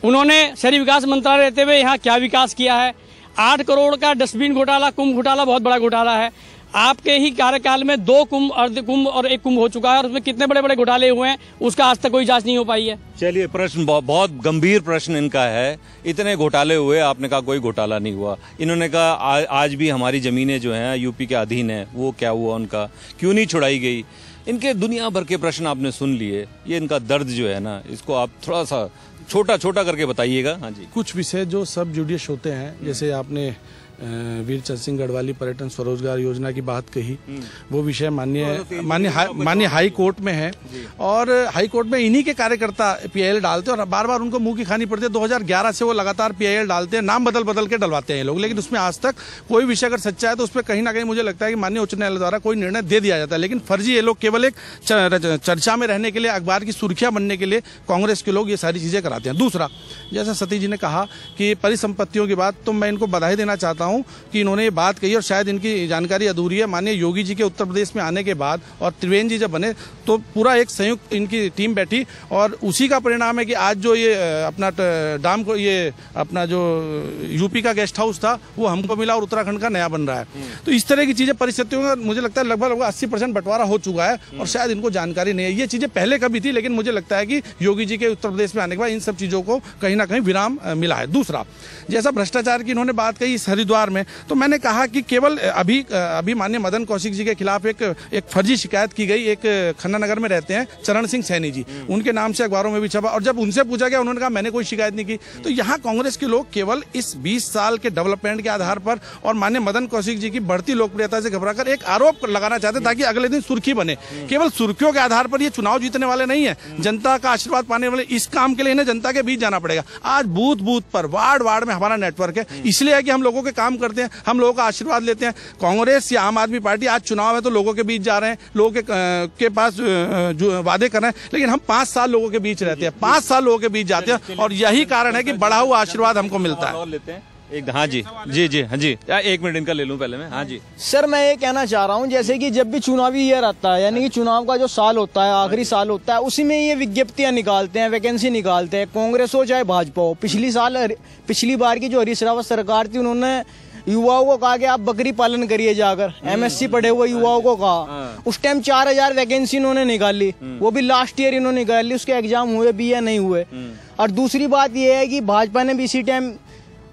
उन्होंने शहरी विकास मंत्रालय रहते हुए यहाँ क्या विकास किया है? आठ करोड़ का डस्टबिन घोटाला, कुंभ घोटाला, बहुत बड़ा घोटाला है। आपके ही कार्यकाल में दो कुंभ अर्ध कुंभ और एक कुंभ हो चुका है और उसमें कितने बड़े बड़े घोटाले हुए हैं उसका आज तक कोई जाँच नहीं हो पाई है। चलिए प्रश्न बहुत गंभीर प्रश्न इनका है। इतने घोटाले हुए आपने कहा कोई घोटाला नहीं हुआ। इन्होंने कहा आ, आज भी हमारी जमीनें जो हैं यूपी के अधीन है वो क्या हुआ उनका? क्यों नहीं छुड़ाई गई? इनके दुनिया भर के प्रश्न आपने सुन लिए। ये इनका दर्द जो है ना इसको आप थोड़ा सा छोटा छोटा करके बताइएगा। हाँ जी। कुछ विषय जो सब जुडियस होते हैं जैसे आपने वीर चंद सिंह गढ़वाली पर्यटन स्वरोजगार योजना की बात कही। वो विषय माननीय माननीय हाई- माननीय हाई कोर्ट में है। और हाई कोर्ट में इन्हीं के कार्यकर्ता पीआईएल डालते हैं और बार बार उनको मुँह की खानी पड़ती है। 2011 से वो लगातार पीआईएल डालते हैं। नाम बदल बदल के डलवाते हैं लोग। लेकिन उसमें आज तक कोई विषय अगर सच्चा है तो उस पर कहीं ना कहीं मुझे लगता है कि माननीय उच्च न्यायालय द्वारा कोई निर्णय दे दिया जाता है। लेकिन फर्जी ये लोग केवल एक चर्चा में रहने के लिए अखबार की सुर्खियाँ बनने के लिए कांग्रेस के लोग ये सारी चीज़ें कराते हैं। दूसरा जैसा सती जी ने कहा कि परिसंपत्तियों की बात तो मैं इनको बधाई देना चाहता हूँ कि इन्होंने ये बात कही और शायद इनकी जानकारी अधूरी है। माननीय योगी जी के उत्तर प्रदेश में आने के बाद और त्रिवेंद्र जी जब बने तो पूरा एक संयुक्त इनकी टीम बैठी और उसी का परिणाम है कि आज जो ये अपना डाम को ये अपना जो यूपी का गेस्ट हाउस था वो हमको मिला और उत्तराखंड का नया बन रहा है। तो इस तरह की चीज़ें परिस्थितियों में मुझे लगता है लगभग लगभग अस्सी परसेंट बंटवारा हो चुका है और शायद इनको जानकारी नहीं है। ये चीज़ें पहले कभी थी लेकिन मुझे लगता है कि योगी जी के उत्तर प्रदेश में आने के बाद इन सब चीज़ों को कहीं ना कहीं विराम मिला है। दूसरा जैसा भ्रष्टाचार की इन्होंने बात कही इस हरिद्वार में तो मैंने कहा कि केवल अभी अभी माननीय मदन कौशिक जी के खिलाफ एक एक फर्जी शिकायत की गई एक खन्ना नगर में रहते हैं चरण सिंह सैनी जी। उनके नाम से अखबारों में भी छपा और जब उनसे पूछा गया उन्होंने कहा मैंने कोई शिकायत नहीं की। तो यहाँ कांग्रेस के लोग केवल इस 20 साल के डेवलपमेंट के आधार पर और माननीय मदन कौशिक जी की बढ़ती लोकप्रियता से घबराकर एक आरोप लगाना चाहते ताकि अगले दिन सुर्खी बने। केवल सुर्खियों के आधार पर ये चुनाव जीतने वाले नहीं है। जनता का आशीर्वाद पाने वाले इस काम के लिए इन्हें जनता के बीच जाना पड़ेगा। आज बूथ बूथ पर वार्ड वार्ड में हमारा नेटवर्क है। इसलिए है कि हम लोगों के काम करते हैं, हम लोगों का आशीर्वाद लेते हैं। कांग्रेस या आम आदमी पार्टी आज चुनाव है तो लोगों के बीच जा रहे हैं, लोगों के के पास जो, वादे कर रहे हैं, लेकिन हम पाँच साल लोगों के बीच रहते हैं, पाँच साल लोगों के बीच जाते हैं और यही कारण है कि बढ़ा हुआ आशीर्वाद हमको मिलता लेते हैं। एक हाँ जी। जी जी हाँ जी। एक मिनट इनका ले लूँ पहले मैं। हाँ जी। सर मैं ये कहना चाह रहा हूँ जैसे कि जब भी चुनावी ईयर आता है यानी कि चुनाव का जो साल होता है आखिरी साल होता है उसी में ये विज्ञप्तियाँ निकालते हैं वैकेंसी निकालते हैं कांग्रेस हो चाहे भाजपा हो। पिछली साल पिछली बार की जो हरीश रावत सरकार थी उन्होंने युवाओं को कहा कि आप बकरी पालन करिए जाकर। एमएससी पढ़े हुए युवाओं को कहा। उस टाइम चार हज़ार वैकेंसी इन्होंने निकाली। वो भी लास्ट ईयर इन्होंने निकाली उसके एग्ज़ाम हुए भी या नहीं हुए। और दूसरी बात ये है कि भाजपा ने भी इसी टाइम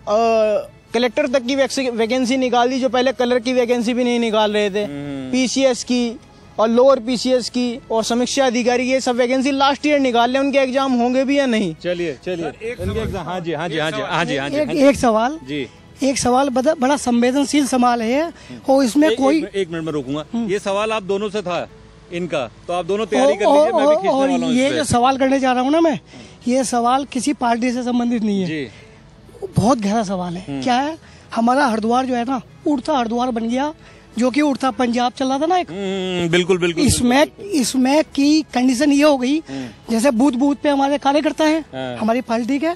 कलेक्टर तक की वैकेंसी निकाल दी जो पहले कलर की वैकेंसी भी नहीं निकाल रहे थे। पीसीएस की और लोअर पीसीएस की और समीक्षा अधिकारी ये सब वैकेंसी लास्ट ईयर निकाल ले उनके एग्ज़ाम होंगे भी या नहीं? चलिए चलिए। इनके एग्ज़ाम हाँ जी हाँ जी हाँ जी हाँ जी हाँ जी एक, हाँ जी। एक सवाल। जी। एक सवाल बड़ा, बड़ा संवेदनशील सवाल है और इसमें एक, कोई एक, एक मिनट में रोकूँगा। ये सवाल आप दोनों से था इनका। तो आप दोनों तैयारी कर लीजिए मैं भी और, हूँ ये जो सवाल करने जा रहा हूँ ना मैं ये सवाल किसी पार्टी से संबंधित नहीं है। जी। बहुत गहरा सवाल है। क्या है? हमारा हरिद्वार जो है ना उड़ता हरिद्वार बन गया जो कि उड़ता पंजाब चल रहा था ना एक। हम्म, बिल्कुल बिल्कुल इसमें इसमें की कंडीशन ये हो गई जैसे बूथ बूथ पे हमारे कार्यकर्ता हैं हाँ। हमारी पार्टी के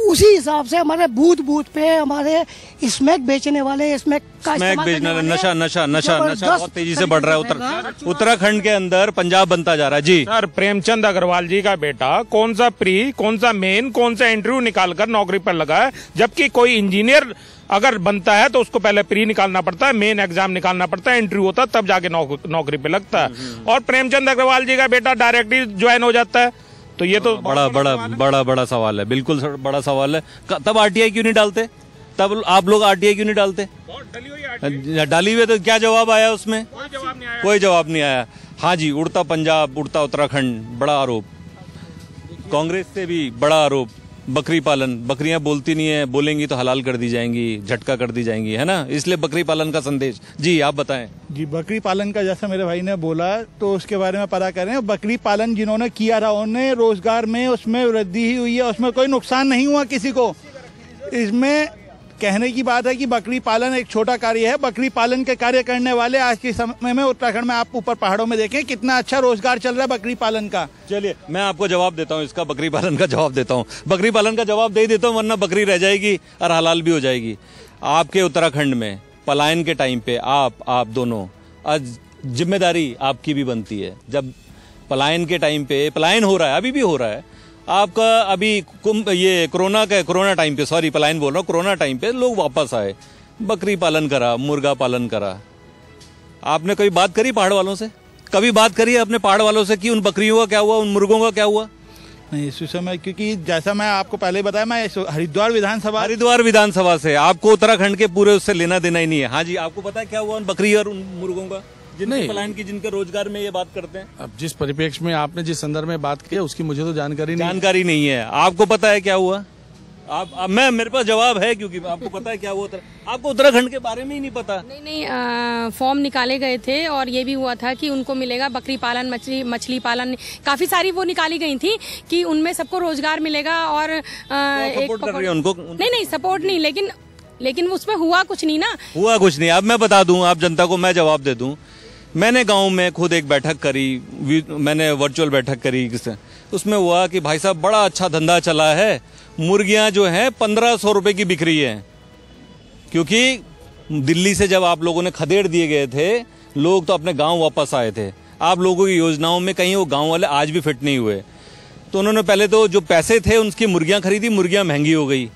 उसी हिसाब से हमारे बूथ बूथ पे हमारे स्मैक बेचने वाले स्मैक का स्मैक बेचने वाले नशा नशा नशा नशा बहुत तेज़ी से बढ़ रहा है उत्तर उत्तराखंड के अंदर पंजाब बनता जा रहा है। जी। सर प्रेमचंद अग्रवाल जी का बेटा कौन सा प्री कौन सा मेन कौन सा इंटरव्यू निकाल कर नौकरी पर लगा है? जबकि कोई इंजीनियर अगर बनता है तो उसको पहले प्री निकालना पड़ता है मेन एग्ज़ाम निकालना पड़ता है इंटरव्यू होता है तब जाके नौकरी पे लगता है। और प्रेमचंद अग्रवाल जी का बेटा डायरेक्टली ज्वाइन हो जाता है। तो ये तो बड़ा बड़ा बड़ा बड़ा सवाल है बिल्कुल बड़ा सवाल है। तब आरटीआई क्यों नहीं डालते? तब आप लोग आरटीआई क्यों नहीं डालते? डाली हुई तो क्या जवाब आया उसमें? कोई जवाब नहीं आया। हाँ जी उड़ता पंजाब उड़ता उत्तराखंड बड़ा आरोप। कांग्रेस से भी बड़ा आरोप। बकरी पालन। बकरियाँ बोलती नहीं है, बोलेंगी तो हलाल कर दी जाएँगी, झटका कर दी जाएँगी, है ना? इसलिए बकरी पालन का संदेश। जी, आप बताएँ। जी, बकरी पालन का जैसा मेरे भाई ने बोला तो उसके बारे में पता करें, बकरी पालन जिन्होंने किया रहा उन्हें रोज़गार में, उसमें वृद्धि ही हुई है, उसमें कोई नुकसान नहीं हुआ किसी को। इसमें कहने की बात है कि बकरी पालन एक छोटा कार्य है। बकरी पालन के कार्य करने वाले आज के समय में उत्तराखंड में आप ऊपर पहाड़ों में देखें, कितना अच्छा रोज़गार चल रहा है बकरी पालन का। चलिए, मैं आपको जवाब देता हूँ, इसका बकरी पालन का जवाब देता हूँ। बकरी पालन का जवाब दे देता हूँ, वरना बकरी रह जाएगी और हलाल भी हो जाएगी। आपके उत्तराखंड में पलायन के टाइम पे आप आप दोनों, आज ज़िम्मेदारी आपकी भी बनती है। जब पलायन के टाइम पे, पलायन हो रहा है, अभी भी हो रहा है आपका अभी कुंभ ये कोरोना का कोरोना टाइम पे सॉरी पलायन बोल रहा हूँ कोरोना टाइम पे लोग वापस आए। बकरी पालन करा मुर्गा पालन करा। आपने कभी बात करी पहाड़ वालों से? कभी बात करी है अपने पहाड़ वालों से कि उन बकरियों का क्या हुआ उन मुर्गों का क्या हुआ? नहीं इस विषय में क्योंकि जैसा मैं आपको पहले बताया मैं हरिद्वार विधानसभा हरिद्वार विधानसभा से आपको उत्तराखंड के पूरे उससे लेना देना ही नहीं है। हाँ जी आपको पता है क्या हुआ उन बकरी और उन मुर्गों का? जिनके पलायन की जिनके रोज़गार में ये बात करते हैं। अब जिस परिप्रेक्ष्य में आपने जिस संदर्भ में बात की उसकी मुझे तो जानकारी नहीं। है। जानकारी नहीं है। आपको पता है क्या हुआ? आप अब मैं मेरे पास जवाब है क्योंकि आपको पता है क्या हुआ उत्तर- आपको उत्तराखंड के बारे में ही नहीं पता। नहीं नहीं फॉर्म निकाले गए थे और ये भी हुआ था कि उनको मिलेगा बकरी पालन मछली मछली पालन। काफ़ी सारी वो निकाली गई थी कि उनमें सबको रोज़गार मिलेगा और एक सपोर्ट कर रही है उनको? नहीं नहीं सपोर्ट नहीं लेकिन लेकिन उसमें हुआ कुछ नहीं ना। हुआ कुछ नहीं। अब मैं बता दूँ आप जनता को मैं जवाब दे दूँ। मैंने गाँव में खुद एक बैठक करी मैंने वर्चुअल बैठक करी किसे उसमें हुआ कि भाई साहब बड़ा अच्छा धंधा चला है, मुर्गियाँ जो हैं पंद्रह सौ रुपए की बिक रही है। क्योंकि दिल्ली से जब आप लोगों ने खदेड़ दिए गए थे, लोग तो अपने गाँव वापस आए थे। आप लोगों की योजनाओं में कहीं वो गाँव वाले आज भी फिट नहीं हुए। तो उन्होंने पहले तो जो पैसे थे, उनकी मुर्गियाँ खरीदी, मुर्गियाँ महँगी हो गई।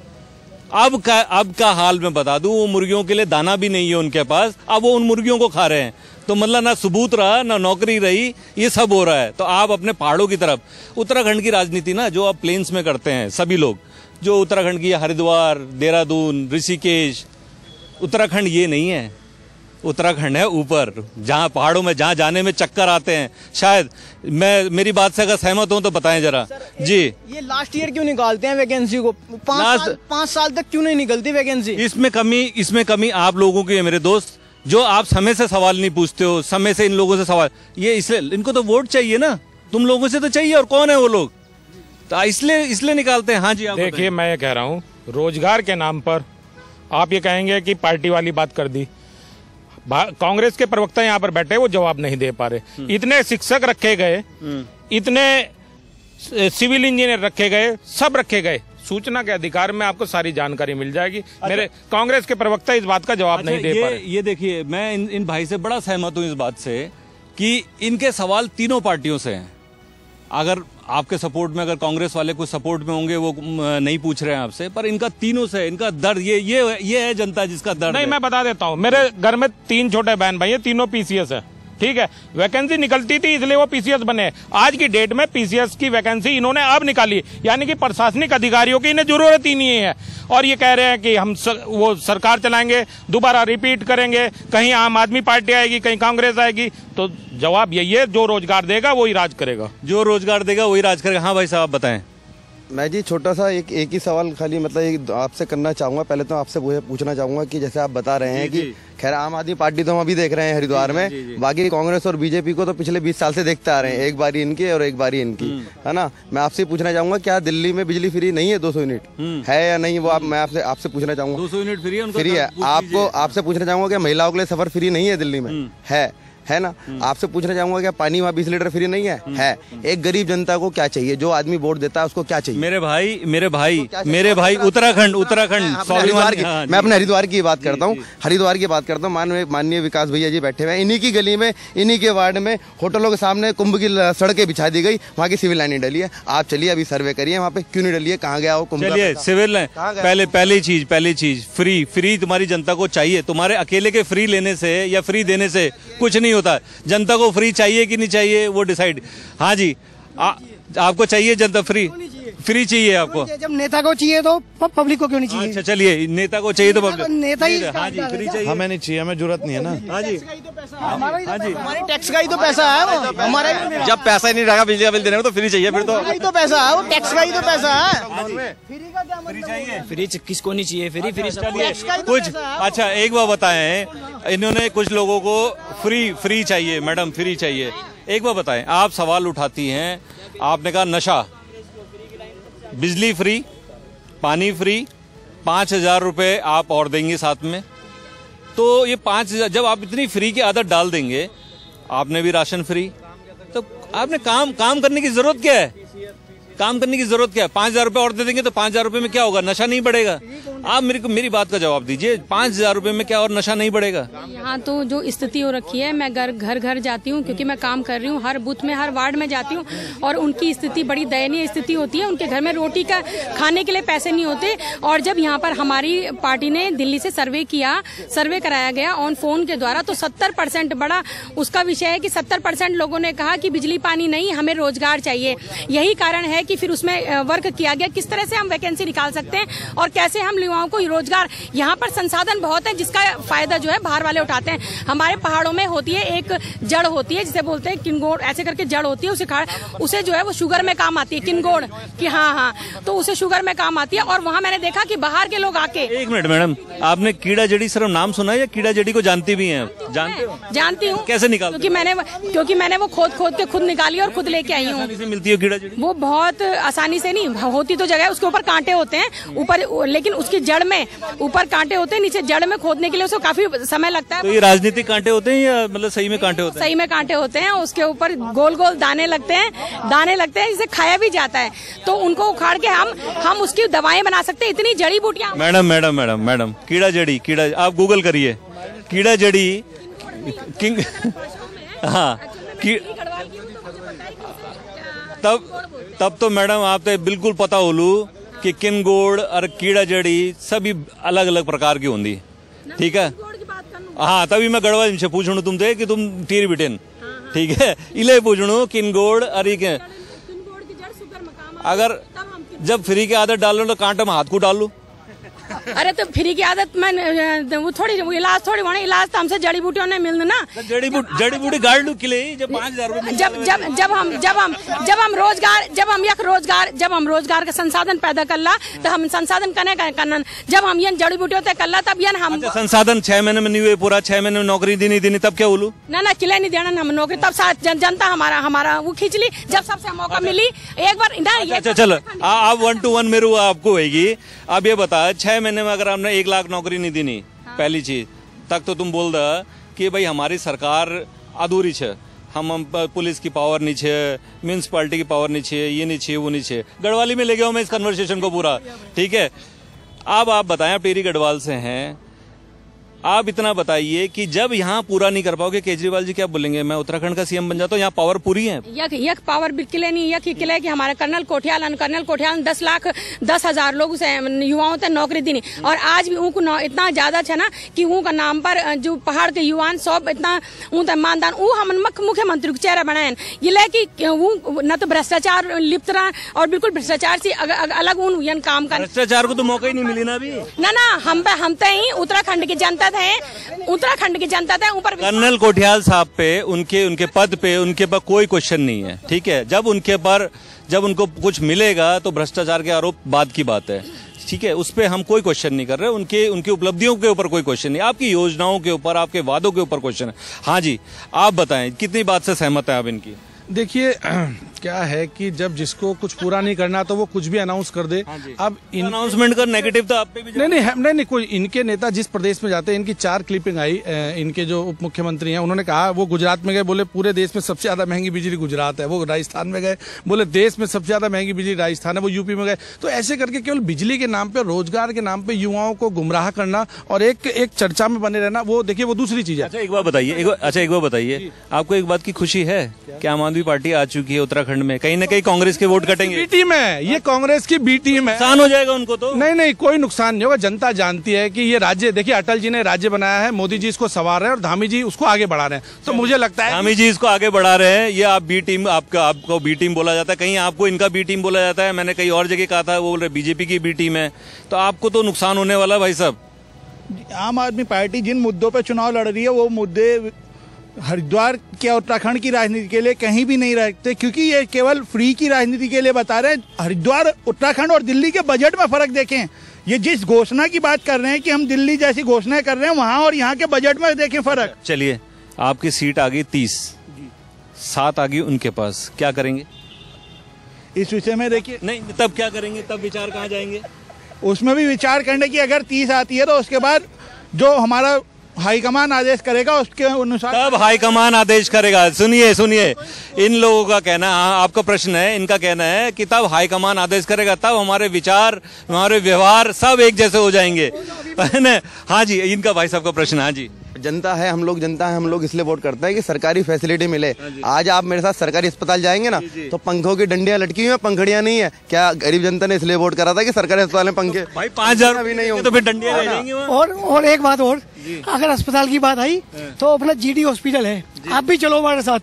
अब का अब का हाल मैं बता दूँ, वो मुर्गियों के लिए दाना भी नहीं है उनके पास, अब वो उन मुर्गियों को खा रहे हैं। तो मतलब ना सबूत रहा ना नौकरी रही ये सब हो रहा है। तो आप अपने पहाड़ों की तरफ़ उत्तराखंड की राजनीति ना जो आप प्लेन्स में करते हैं सभी लोग जो उत्तराखंड की हरिद्वार देहरादून ऋषिकेश उत्तराखंड ये नहीं है। उत्तराखंड है ऊपर जहाँ पहाड़ों में जहाँ जाने में चक्कर आते हैं। शायद मैं मेरी बात से अगर सहमत हूँ तो बताएँ जरा। जी। ये लास्ट ईयर क्यों निकालते हैं वैकेंसी को? पाँच साल पाँच साल तक क्यों नहीं निकलती वैकेंसी इसमें कमी इसमें कमी आप लोगों की है मेरे दोस्त। जो आप समय से सवाल नहीं पूछते हो समय से इन लोगों से सवाल। ये इसलिए इनको तो वोट चाहिए ना। तुम लोगों से तो चाहिए और कौन है वो लोग? तो इसलिए इसलिए निकालते हैं। हाँ जी आप देखिए मैं ये कह रहा हूँ रोज़गार के नाम पर आप ये कहेंगे कि पार्टी वाली बात कर दी। कांग्रेस के प्रवक्ता यहाँ पर बैठे वो जवाब नहीं दे पा रहे। इतने शिक्षक रखे गए इतने सिविल इंजीनियर रखे गए सब रखे गए। सूचना के अधिकार में आपको सारी जानकारी मिल जाएगी। अच्छा, मेरे कांग्रेस के प्रवक्ता इस बात का जवाब अच्छा, नहीं दे ये, पा रहे। ये देखिए मैं इन इन भाई से बड़ा सहमत हूँ इस बात से कि इनके सवाल तीनों पार्टियों से हैं। अगर आपके सपोर्ट में अगर कांग्रेस वाले कुछ सपोर्ट में होंगे वो नहीं पूछ रहे हैं आपसे पर इनका तीनों से इनका दर्द ये ये ये है जनता जिसका दर्द नहीं। मैं बता देता हूँ मेरे घर में तीन छोटे बहन भाई है तीनों पीसीएस है। ठीक है वैकेंसी निकलती थी इसलिए वो पीसीएस बने। आज की डेट में पीसीएस की वैकेंसी इन्होंने अब निकाली यानी कि प्रशासनिक अधिकारियों की इन्हें ज़रूरत ही नहीं है। और ये कह रहे हैं कि हम सर, वो सरकार चलाएँगे दोबारा रिपीट करेंगे कहीं आम आदमी पार्टी आएगी कहीं कांग्रेस आएगी तो जवाब यही है जो रोज़गार देगा वही राज करेगा। जो रोज़गार देगा वही राज करेगा। हाँ भाई साहब बताएँ। मैं जी छोटा सा एक एक ही सवाल खाली मतलब आपसे करना चाहूँगा। पहले तो आपसे पूछना चाहूँगा कि जैसे आप बता रहे हैं कि खैर आम आदमी पार्टी तो हम अभी देख रहे हैं हरिद्वार में। बाकी कांग्रेस और बीजेपी को तो पिछले 20 साल से देखते आ रहे हैं। एक बारी इनकी और एक बारी इनकी है ना? मैं आपसे पूछना चाहूँगा क्या दिल्ली में बिजली फ्री नहीं है 200 यूनिट? है या नहीं वो आप मैं आपसे आपसे पूछना चाहूँगा। 200 यूनिट फ्री है फ्री है। आपको आपसे पूछना चाहूँगा कि महिलाओं के लिए सफ़र फ्री नहीं है दिल्ली में? है। है ना? आपसे पूछना चाहूँगा क्या पानी वहाँ बीस लीटर फ्री नहीं है? है। एक गरीब जनता को क्या चाहिए? जो आदमी वोट देता है उसको क्या चाहिए? मेरे भाई मेरे भाई मेरे भाई उत्तराखंड उत्तराखंड मैं अपने हरिद्वार की हाँ, मैं अपने हरिद्वार की बात करता हूँ। हरिद्वार की बात करता हूँ। माननीय माननीय विकास भैया जी बैठे हुए हैं। इन्हीं की गली में इन्हीं के वार्ड में होटलों के सामने कुंभ की सड़कें बिछा दी गई। वहाँ की सिविल लाइनें डली है। आप चलिए अभी सर्वे करिए। वहाँ पे क्यों नहीं डली है कहाँ गया हो कुंभ चलिए सिविल लाइन। पहले पहली चीज़ पहली चीज़ फ्री फ्री तुम्हारी जनता को चाहिए। तुम्हारे अकेले के फ्री लेने से या फ्री देने से कुछ नहीं होता। जनता को फ्री चाहिए कि नहीं चाहिए वो डिसाइड हाँ जी आ, आपको चाहिए जनता फ्री? फ्री चाहिए आपको? जब नेता को चाहिए तो पब्लिक को क्यों नहीं चाहिए? अच्छा चलिए नेता को चाहिए तो नेता- नेता ही हाँ जी फ्री चाहिए। हमें नहीं चाहिए हमें ज़रूरत नहीं है ना। हाँ जी हमारा ही तो हाँ जी। हमारी टैक्स का ही तो पैसा है वो। हमारा तो जब पैसा ही नहीं रहा बिजली का बिल देने को तो फ्री चाहिए फिर तो पैसा तो पैसा है वो टैक्स का ही तो पैसा है। फ्री चाहिए? फ्री किसको नहीं चाहिए? फ्री फ्री का ही तो कुछ अच्छा एक बार बताएँ। इन्होंने कुछ लोगों को फ्री फ्री चाहिए मैडम फ्री चाहिए। एक बार बताएँ, आप सवाल उठाती हैं, आपने कहा नशा, बिजली फ्री, पानी फ्री, पाँच हज़ार रुपये आप और देंगे साथ में? तो ये पाँच हज़ार, जब आप इतनी फ्री की आदत डाल देंगे, आपने भी राशन फ्री तो आपने काम काम करने की ज़रूरत क्या है? काम करने की ज़रूरत क्या है? पाँच हज़ार रुपये और दे देंगे तो पाँच हज़ार रुपये में क्या होगा? नशा नहीं बढ़ेगा। आप मेरे को मेरी बात का जवाब दीजिए। पाँच हज़ार रुपये में क्या और नशा नहीं बढ़ेगा? यहाँ तो जो स्थिति हो रखी है मैं घर घर घर जाती हूँ क्योंकि मैं काम कर रही हूँ हर बूथ में हर वार्ड में जाती हूँ और उनकी स्थिति बड़ी दयनीय स्थिति होती है। उनके घर में रोटी का खाने के लिए पैसे नहीं होते और जब यहाँ पर हमारी पार्टी ने दिल्ली से सर्वे किया सर्वे कराया गया ऑन फ़ोन के द्वारा तो सत्तर परसेंट बड़ा उसका विषय है कि सत्तर परसेंट लोगों ने कहा कि बिजली पानी नहीं हमें रोज़गार चाहिए। यही कारण है कि फिर उसमें वर्क किया गया। किस तरह से हम वैकेंसी निकाल सकते हैं और कैसे हम युवाओं को रोज़गार यहाँ पर संसाधन बहुत है जिसका फ़ायदा जो है बाहर वाले उठाते हैं। हमारे पहाड़ों में होती है एक जड़ होती है जिसे बोलते हैं किनगोड़ ऐसे करके जड़ होती है उसे उसे जो है वो शुगर में काम आती है किनगोड़ की हाँ हाँ तो उसे शुगर में काम आती है। और वहाँ मैंने देखा कि बाहर के लोग आके एक मिनट मैडम आपने कीड़ा जड़ी सिर्फ़ नाम सुना है या कीड़ा जड़ी को जानती भी हैं? जानते हो? जानती हूँ। कैसे निकाल क्योंकि मैंने क्योंकि मैंने वो खोद खोद के खुद निकाली और खुद लेके आई हूँ। मिलती है कीड़ा जड़ी? वो बहुत आसानी से नहीं होती तो जगह उसके ऊपर कांटे होते हैं ऊपर लेकिन उसकी जड़ में ऊपर कांटे होते हैं नीचे जड़ में खोदने के लिए उसको काफ़ी समय लगता है। तो ये राजनीतिक कांटे होते हैं या मतलब सही में कांटे होते हैं? सही में कांटे होते हैं उसके ऊपर गोल गोल दाने लगते हैं दाने लगते हैं जिसे खाया भी जाता है। तो उनको उखाड़ के हम हम उसकी दवाएँ बना सकते हैं इतनी जड़ी बूटियाँ। मैडम मैडम मैडम मैडम कीड़ा जड़ी कीड़ा आप गूगल करिए। कीड़ा जड़ी किंग हाँ की तब तब तो मैडम आप तो बिल्कुल पता होलू कि किन गोड़ और कीड़ा जड़ी सभी अलग अलग प्रकार की होंगी ठीक है? हाँ तभी मैं गढ़वाल से पूछणु तुमसे कि तुम टीर बिटेन। ठीक है? इले पूछणु किनगोड़ अरे के अगर जब फ्री के आदत डाल लो तो कांटे में हाथ को डाल लूँ। अरे तो फ्री की आदत मैं वो थोड़ी वो इलाज थोड़ी होना इलाज तो हमसे जड़ी बूटियों ने मिलना ना। जड़ी बूटी जड़ी बूटी गाड़ लू किले ही, जब पाँच हज़ार जब जब जब हम जब हम जब हम रोज़गार जब हम यक रोज़गार जब हम रोज़गार का संसाधन पैदा कर ला तो हम संसाधन कने करना। जब हम ये जड़ी बूटियों ते कर ला तब ये हम अच्छा, संसाधन छह महीने में नहीं हुए पूरा छह महीने में नौकरी दी नहीं तब क्या बोलू? ना ना किले नहीं देना हम नौकरी तब जनता हमारा हमारा वो खींच ली जब सबसे मौका मिली एक बार ना अच्छा चलो। [laughs] आप वन टू वन मेरे आपको होगी अब ये बता छह महीने में अगर हमने एक लाख नौकरी नहीं देनी नहीं पहली चीज़ तक तो तुम बोल द कि भाई हमारी सरकार अधूरी छे। हम हम पुलिस की पावर नहीं छे म्यूनसिपालिटी की पावर नहीं छे ये नहीं छे वो नहीं छे। गढ़वाली में ले गया हूँ मैं इस कन्वर्सेशन को पूरा। ठीक है? अब आप बताएँ आप टेरी गढ़वाल से हैं आप इतना बताइए कि जब यहाँ पूरा नहीं कर पाओगे केजरीवाल जी क्या बोलेंगे? मैं उत्तराखंड का सीएम बन जाता हूँ यहाँ पावर पूरी है। यक यक पावर भी किले नहीं यक किले कि हमारे कर्नल कोठियाल कर्नल कोठियाल दस लाख दस हज़ार लोग से युवाओं तक नौकरी दी नहीं। और आज भी उनको इतना ज़्यादा है ना कि उनका नाम पर जो पहाड़ के युवान सब इतना ऊँ मानदान ऊ हम मुख्यमंत्री के चेहरा बनाए ये ले कि वो न तो भ्रष्टाचार लिप्त रहा और बिल्कुल भ्रष्टाचार से अलग उन काम कर भ्रष्टाचार को तो मौका ही नहीं मिली ना अभी। ना ना हम पे हम तो ही उत्तराखंड की जनता थे उत्तराखंड की जनता थे ऊपर कर्नल कोठियाल साहब पे, उनके उनके पद पे, उनके पर कोई क्वेश्चन नहीं है, ठीक है? जब उनके पर, जब उनको कुछ मिलेगा तो भ्रष्टाचार के आरोप बाद की बात है, ठीक है? उस पर हम कोई क्वेश्चन नहीं कर रहे, उनके, उनकी उपलब्धियों के ऊपर कोई क्वेश्चन नहीं, आपकी योजनाओं के ऊपर, आपके वादों के ऊपर क्वेश्चन है। हाँ जी, आप बताएँ, कितनी बात से सहमत है आप इनकी? देखिए [clears throat] क्या है कि जब जिसको कुछ पूरा नहीं करना तो वो कुछ भी अनाउंस कर दे। अब इन अनाउंसमेंट का नेगेटिव तो आप पे भी नहीं नहीं नहीं नहीं कोई इनके नेता जिस प्रदेश में जाते हैं इनकी चार क्लिपिंग आई इनके जो उप मुख्यमंत्री हैं उन्होंने कहा वो गुजरात में गए बोले पूरे देश में सबसे ज़्यादा महँगी बिजली गुजरात है वो राजस्थान में गए बोले देश में सबसे ज़्यादा महँगी बिजली राजस्थान है वो यूपी में गए। तो ऐसे करके केवल बिजली के नाम पे रोज़गार के नाम पे युवाओं को गुमराह करना और एक एक चर्चा में बने रहना वो देखिए वो दूसरी चीज़ है। अच्छा एक बात बताइए अच्छा एक बार बताइए। आपको एक बात की खुशी है? क्या आम आदमी पार्टी आ चुकी है उत्तराखंड में। कहीं ना कहीं कांग्रेस के वोट कटेंगे। बी टीम है ये कांग्रेस की बी टीम है। नुकसान हो जाएगा उनको तो। नहीं नहीं कोई नुकसान नहीं होगा जनता जानती है कि ये राज्य देखिए अटल जी ने राज्य बनाया है मोदी जी इसको संवार रहे हैं और धामी जी उसको आगे बढ़ा रहे हैं। तो मुझे लगता है स्वामी जी इसको आगे बढ़ा रहे हैं ये आप बी टीम आपका आपको बी टीम बोला जाता है कहीं आपको इनका बी टीम बोला जाता है मैंने कहीं और जगह कहा था वो बोल रहे बीजेपी की बी टीम है। तो आपको तो नुकसान होने वाला भाई साहब। आम आदमी पार्टी जिन मुद्दों पर चुनाव लड़ रही है वो मुद्दे हरिद्वार के उत्तराखंड की राजनीति के लिए कहीं भी नहीं रखते क्योंकि ये केवल फ्री की राजनीति के लिए बता रहे हैं। हरिद्वार उत्तराखंड और दिल्ली के बजट में फ़र्क देखें। ये जिस घोषणा की बात कर रहे हैं कि हम दिल्ली जैसी घोषणाएँ कर रहे हैं वहाँ और यहाँ के बजट में देखें फ़र्क। चलिए आपकी सीट आ गई तीस सात आ गई उनके पास। क्या करेंगे? इस विषय में देखिए नहीं तब क्या करेंगे? तब विचार कहाँ जाएँगे? उसमें भी विचार करने की अगर तीस आती है तो उसके बाद जो हमारा हाईकमान आदेश करेगा उसके अनुसार तब हाईकमान आदेश करेगा। सुनिए सुनिए। इन लोगों का कहना हाँ, आपका प्रश्न है इनका कहना है कि तब हाईकमान आदेश करेगा तब हमारे विचार हमारे व्यवहार सब एक जैसे हो जाएँगे। है ना? हाँ जी इनका भाई साहब का प्रश्न है, हाँ जी। जनता है हम लोग जनता है हम लोग इसलिए वोट करते हैं कि सरकारी फैसिलिटी मिले। आज आप मेरे साथ सरकारी अस्पताल जाएँगे ना तो पंखों की डंडियाँ लटकी हुई हैं पंखड़ियाँ नहीं है। क्या गरीब जनता ने इसलिए वोट करा था कि सरकारी अस्पताल में पंखे भाई पाँच हज़ार अभी नहीं तो फिर डंडियाँ। और और एक बात और अगर अस्पताल की बात आई तो अपना जीडी हॉस्पिटल है। आप भी चलो हमारे साथ।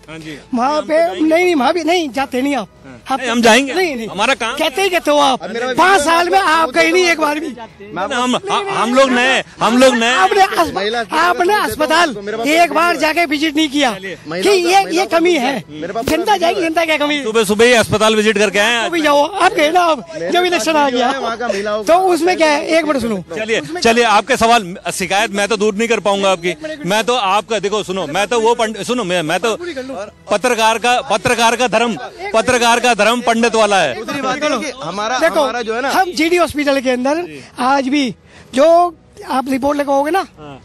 वहाँ पे नहीं नहीं वहाँ भी नहीं जाते नहीं आप। आप हम जाएँगे। नहीं नहीं। हमारा काम कहते ही। कहते हो आप। पाँच साल में आप कहीं नहीं एक बार भी। हम हम लोग नए हम लोग नए आपने आपने अस्पताल एक बार जाके विज़िट नहीं किया। कि ये ये कमी है। जनता जाएगी जनता क्या कमी सुबह सुबह ही अस्पताल विज़िट करके आए अभी जाओ। आप गए ना आप जब इलेक्शन आ गया तो उसमें क्या है? एक मिनट सुनो। चलिए चलिए आपके सवाल शिकायत मैं तो दूर नहीं कर पाऊँगा आपकी। मैं तो आपका देखो सुनो मैं तो वो पंडित सुनो मैं मैं तो पत्रकार का पत्रकार का धर्म पत्रकार का धर्म पंडित वाला है। है हमारा देखो हमारा जो है ना हम जीडी हॉस्पिटल के अंदर आज भी जो आप रिपोर्ट लगाओगे ना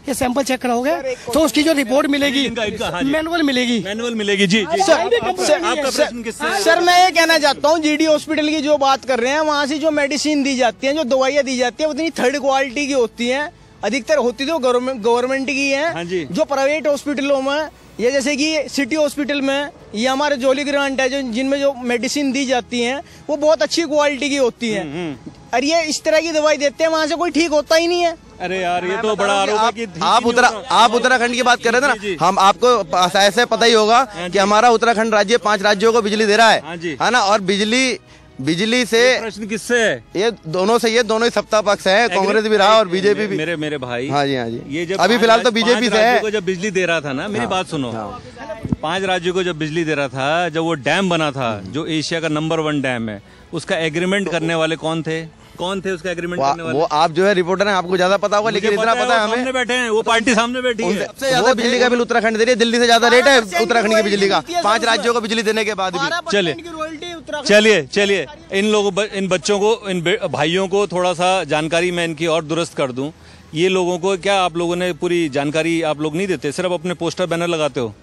ये सैंपल चेक कराओगे तो उसकी जो रिपोर्ट मिलेगी हाँ। इनका, हाँ जी। मैनुअल मिलेगी। मैनुअल मिलेगी जी जी आपका प्रश्न सर मैं ये कहना चाहता हूँ जीडी हॉस्पिटल की जो बात कर रहे हैं वहाँ से जो मेडिसिन दी जाती है जो दवाइयाँ दी जाती है उतनी थर्ड क्वालिटी की होती हैं अधिकतर होती तो गवर्नमेंट गवर्नमेंट की हाँ है जी। जो प्राइवेट हॉस्पिटलों में या जैसे कि सिटी हॉस्पिटल में या हमारे जोली ग्रांट है जो जिनमें जो मेडिसिन दी जाती हैं वो बहुत अच्छी क्वालिटी की होती हम्म, हैं अरे ये इस तरह की दवाई देते हैं वहाँ से कोई ठीक होता ही नहीं है। अरे यार ये तो बड़ा आरोप है कि आप ही उत्तरा आप उत्तराखंड की बात कर रहे थे ना हम आपको ऐसे पता ही होगा कि हमारा उत्तराखंड राज्य पाँच राज्यों को बिजली दे रहा हाँ। है है ना और बिजली बिजली से प्रश्न किससे है? ये दोनों से ये दोनों ही सत्ता पक्ष है कांग्रेस भी रहा और बीजेपी भी। मेरे मेरे भाई। हाँ जी हाँ जी। ये जब अभी फ़िलहाल तो बीजेपी से है। को जब बिजली दे रहा था ना मेरी बात सुनो। पाँच राज्यों को जब बिजली दे रहा था जब वो डैम बना था जो एशिया का नंबर वन डैम है उसका एग्रीमेंट करने वाले कौन थे? कौन थे उसका एग्रीमेंट करने वाले? वो आप जो है रिपोर्टर हैं आपको ज़्यादा पता होगा लेकिन इतना पता है हमें। बैठे हैं वो पार्टी सामने बैठी है। सबसे ज़्यादा बिजली का बिल उत्तराखंड दे रही है दिल्ली से ज़्यादा रेट है उत्तराखंड की बिजली का। पाँच राज्यों को बिजली देने के बाद भी। उत्तराखंड चलिए चलिए। इन लोगों इन बच्चों को, इन भाइयों को थोड़ा सा जानकारी मैं इनकी और दुरुस्त कर दूँ। ये लोगों को क्या आप लोगों ने पूरी जानकारी आप लोग नहीं देते, सिर्फ़ अपने पोस्टर, बैनर लगाते हो?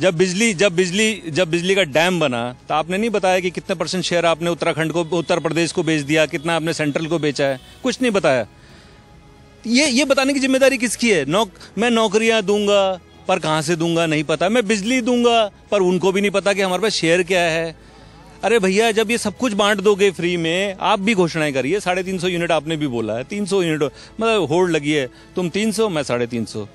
जब बिजली जब बिजली जब बिजली का डैम बना तो आपने नहीं बताया कि कितने परसेंट शेयर आपने उत्तराखंड को, उत्तर प्रदेश को बेच दिया, कितना आपने सेंट्रल को बेचा है? कुछ नहीं बताया। ये ये बताने की ज़िम्मेदारी किसकी है? नौक मैं नौकरियाँ दूँगा, पर कहाँ से दूँगा? नहीं पता। मैं बिजली दूँगा, पर उनको भी नहीं पता कि हमारे पास शेयर क्या है। अरे भैया जब ये सब कुछ बांट दोगे फ्री में आप भी घोषणाएँ करिए। साढ़े तीन सौ यूनिट आपने भी बोला है। तीन सौ यूनिट मतलब होल्ड लगी है। तुम तीन सौ मैं साढ़े तीन सौ।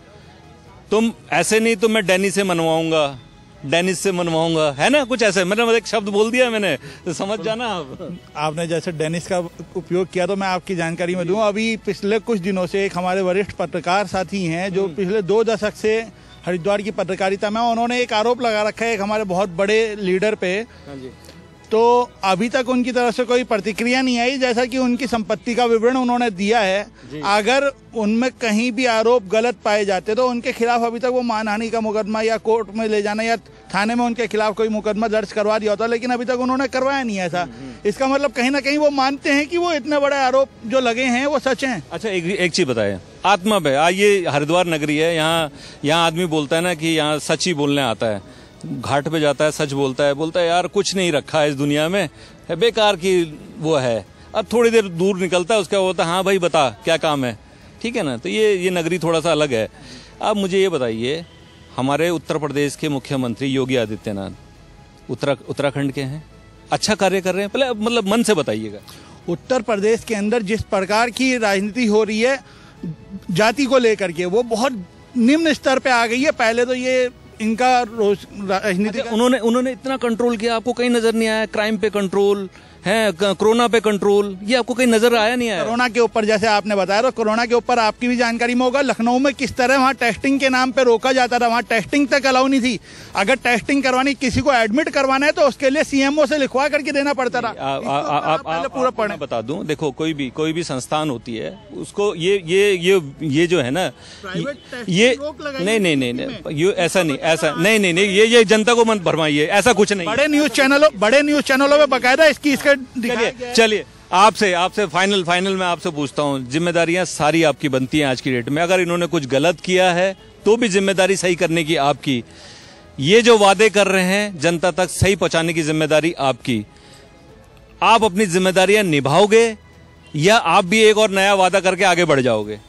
तुम ऐसे नहीं तो मैं डैनी से मनवाऊँगा। डेनिस से मनवाऊँगा। है ना? कुछ ऐसे मैंने मतलब एक शब्द बोल दिया मैंने। तो समझ जाना आप। आपने जैसे डेनिस का उपयोग किया तो मैं आपकी जानकारी में दूँ। अभी पिछले कुछ दिनों से एक हमारे वरिष्ठ पत्रकार साथी हैं जो पिछले दो दशक से हरिद्वार की पत्रकारिता में उन्होंने एक आरोप लगा रखा है एक हमारे बहुत बड़े लीडर पे। तो अभी तक उनकी तरफ़ से कोई प्रतिक्रिया नहीं आई जैसा कि उनकी संपत्ति का विवरण उन्होंने दिया है। अगर उनमें कहीं भी आरोप गलत पाए जाते तो उनके खिलाफ अभी तक वो मानहानि का मुकदमा या कोर्ट में ले जाना या थाने में उनके खिलाफ कोई मुकदमा दर्ज करवा दिया होता लेकिन अभी तक उन्होंने करवाया नहीं ऐसा। इसका मतलब कहीं ना कहीं वो मानते हैं कि वो इतने बड़े आरोप जो लगे हैं वो सच हैं। अच्छा एक एक चीज़ बताए। आत्मा पे ये हरिद्वार नगरी है यहाँ यहाँ आदमी बोलता है ना कि यहाँ सच ही बोलने आता है। घाट पे जाता है, सच बोलता है बोलता है, यार, कुछ नहीं रखा है इस दुनिया में। बेकार की वो है। अब थोड़ी देर दूर निकलता है, उसका बोलता है हाँ भाई, बता, क्या काम है? ठीक है ना? तो ये ये नगरी थोड़ा सा अलग है। अब मुझे ये बताइए, हमारे उत्तर प्रदेश के मुख्यमंत्री योगी आदित्यनाथ उत्तरा, उत्तराखंड के हैं? अच्छा कार्य कर रहे हैं? पहले मतलब मन से बताइएगा। उत्तर प्रदेश के अंदर जिस प्रकार की राजनीति हो रही है, जाति को लेकर के, वो बहुत निम्न स्तर पे आ गई है। पहले तो ये इनका रोज राजनीति अच्छा, उन्होंने उन्होंने इतना कंट्रोल किया आपको कहीं नज़र नहीं आया? क्राइम पे कंट्रोल है कोरोना पे कंट्रोल ये आपको कहीं नज़र आया नहीं आया? कोरोना के ऊपर जैसे आपने बताया तो कोरोना के ऊपर आपकी भी जानकारी में होगा लखनऊ में किस तरह वहाँ टेस्टिंग के नाम पे रोका जाता था वहाँ टेस्टिंग तक अलाउ नहीं थी। अगर टेस्टिंग करवानी किसी को एडमिट करवाना है तो उसके लिए सीएमओ से लिखवा करके देना पड़ता था। आप पूरा आपको पढ़ें। मैं बता दूँ देखो कोई भी कोई भी संस्थान होती है उसको ये ये ये ये जो है ना ये नहीं नहीं नहीं ये ऐसा नहीं ऐसा नहीं नहीं नहीं ये ये जनता को मत भरमाइए ऐसा कुछ नहीं। बड़े न्यूज़ चैनलों बड़े न्यूज़ चैनलों में बकायदा इसकी इसका चलिए चलिए। आपसे आपसे फाइनल फाइनल मैं आपसे पूछता हूँ। जिम्मेदारियाँ सारी आपकी बनती हैं आज की डेट में। अगर इन्होंने कुछ गलत किया है तो भी ज़िम्मेदारी सही करने की आपकी। ये जो वादे कर रहे हैं, जनता तक सही पहुँचाने की ज़िम्मेदारी आपकी। आप अपनी जिम्मेदारियाँ निभाओगे, या आप भी एक और नया वादा करके आगे बढ़ जाओगे?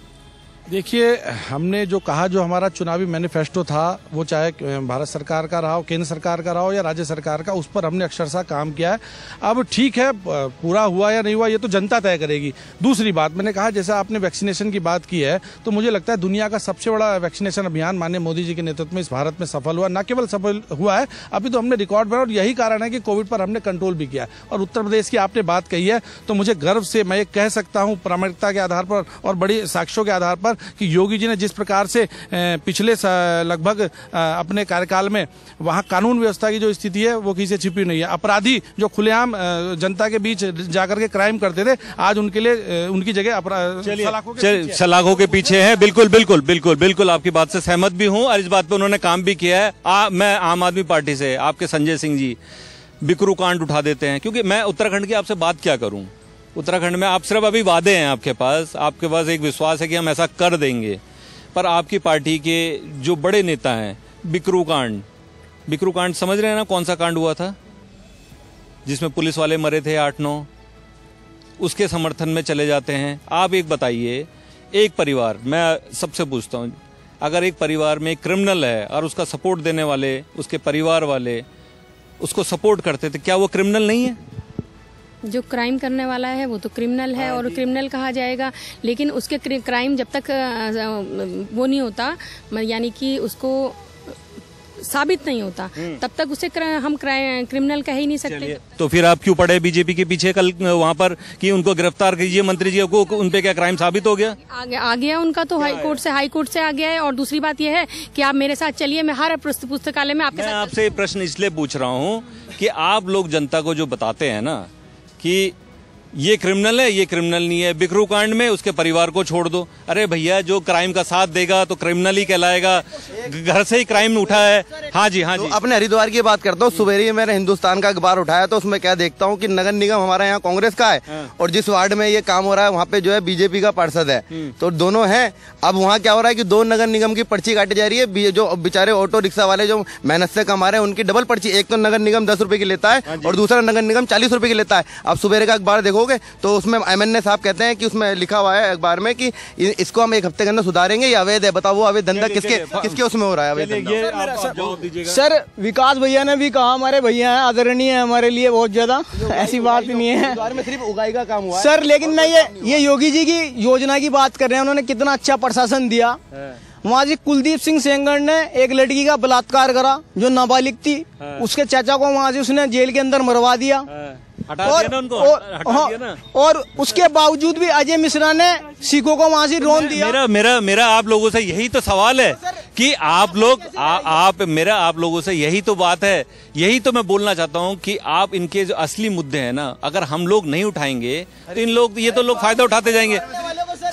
देखिए, हमने जो कहा, जो हमारा चुनावी मैनिफेस्टो था, वो चाहे भारत सरकार का रहा हो, केंद्र सरकार का रहा हो या राज्य सरकार का, उस पर हमने अक्षरशः काम किया है। अब ठीक है पूरा हुआ या नहीं हुआ, ये तो जनता तय करेगी। दूसरी बात, मैंने कहा, जैसे आपने वैक्सीनेशन की बात की है तो मुझे लगता है दुनिया का सबसे बड़ा वैक्सीनेशन अभियान माननीय मोदी जी के नेतृत्व में इस भारत में सफल हुआ, न केवल सफल हुआ है, अभी तो हमने रिकॉर्ड बनाया और यही कारण है कि कोविड पर हमने कंट्रोल भी किया और उत्तर प्रदेश की आपने बात कही है तो मुझे गर्व से मैं कह सकता हूँ, प्रामाणिकता के आधार पर और बड़ी साक्ष्यों के आधार पर कि योगी जी ने जिस प्रकार से पिछले लगभग अपने कार्यकाल में वहाँ कानून व्यवस्था की जो स्थिति है वो किसी से छिपी नहीं है। अपराधी जो खुलेआम जनता के बीच जाकर के क्राइम करते थे आज उनके लिए उनकी जगह सलाखों के पीछे है। सलाखों के पीछे हैं। बिल्कुल बिल्कुल बिल्कुल बिल्कुल आपकी बात से सहमत भी हूँ और इस बात पर उन्होंने काम भी किया है। आ, मैं आम आदमी पार्टी से आपके संजय सिंह जी बिक्रू कांड उठा देते हैं। क्योंकि मैं उत्तराखंड की आपसे बात क्या करूँ? उत्तराखंड में आप सिर्फ़ अभी वादे हैं आपके पास। आपके पास एक विश्वास है कि हम ऐसा कर देंगे। पर आपकी पार्टी के जो बड़े नेता हैं, बिक्रू कांड। बिक्रू कांड समझ रहे हैं ना कौन सा कांड हुआ था? जिसमें पुलिस वाले मरे थे आठ नौ। उसके समर्थन में चले जाते हैं। आप एक बताइए, एक परिवार, मैं सबसे पूछता हूँ, अगर एक परिवार में क्रिमिनल है और उसका सपोर्ट देने वाले, उसके परिवार वाले उसको सपोर्ट करते थे क्या वो क्रिमिनल नहीं है? जो क्राइम करने वाला है वो तो क्रिमिनल है और क्रिमिनल कहा जाएगा लेकिन उसके क्राइम जब तक वो नहीं होता यानी कि उसको साबित नहीं होता तब तक उसे क्र- हम क्रिमिनल कह ही नहीं सकते। तो फिर आप क्यों पड़े बीजेपी के पीछे कल वहाँ पर कि उनको गिरफ़्तार कीजिए मंत्री जी को उन पे क्या क्राइम साबित हो गया? आ गया आ गया उनका तो हाई कोर्ट से हाई कोर्ट से आ गया है और दूसरी बात यह है कि आप मेरे साथ चलिए मैं हर पुस्तकालय में आपके मैं आपसे प्रश्न इसलिए पूछ रहा हूँ कि आप लोग जनता को जो बताते हैं ना कि ये क्रिमिनल है ये क्रिमिनल नहीं है। बिकरू कांड में उसके परिवार को छोड़ दो। अरे भैया जो क्राइम का साथ देगा तो क्रिमिनल ही कहलाएगा। घर से ही क्राइम उठा है। हाँ जी हाँ जी तो जी। अपने हरिद्वार की बात करता हूँ। सुबह ही मैंने हिंदुस्तान का अखबार उठाया तो उसमें क्या देखता हूँ कि नगर निगम हमारा यहाँ कांग्रेस का है और जिस वार्ड में ये काम हो रहा है वहाँ पे जो है बीजेपी का पार्षद है। तो दोनों है। अब वहाँ क्या हो रहा है की दो नगर निगम की पर्ची काटी जा रही है। जो बेचारे ऑटो रिक्शा वाले जो मेहनत से कमा रहे हैं उनकी डबल पर्ची। एक तो नगर निगम दस रुपए की लेता है और दूसरा नगर निगम चालीस रुपए की लेता है। अब सुबेरे का अखबार देखोगे तो उसमें एमएनए साहब कहते हैं कि उसमें लिखा हुआ है अखबार में कि इसको हम एक हफ़्ते के अंदर सुधारेंगे या अवैध है? बताओ वो अवैध धंधा किसके किसके उसमें हो रहा है अवैध सर विकास भैया ने भी कहा हमारे भैया हैं आदरणीय है हमारे लिए बहुत ज़्यादा। ऐसी बात नहीं है। सिर्फ़ उगाई का काम हुआ सर लेकिन मैं ये ये योगी जी की योजना की बात कर रहे हैं उन्होंने कितना अच्छा प्रशासन दिया। वहाँ जी कुलदीप सिंह सेंगर ने एक लड़की का बलात्कार करा जो नाबालिग थी। उसके चाचा को वहाँ से उसने जेल के अंदर मरवा दिया। हटा और, उनको? और, हाँ, और उसके बावजूद भी अजय मिश्रा ने सिखों को वहाँ से रोन दिया। मेरा मेरा मेरा आप लोगों से यही तो सवाल है कि आप लोग आ, आप मेरा आप लोगों से यही तो बात है। यही तो मैं बोलना चाहता हूँ कि आप इनके जो असली मुद्दे हैं ना अगर हम लोग नहीं उठाएँगे तो इन लोग ये तो लोग फ़ायदा उठाते जाएँगे।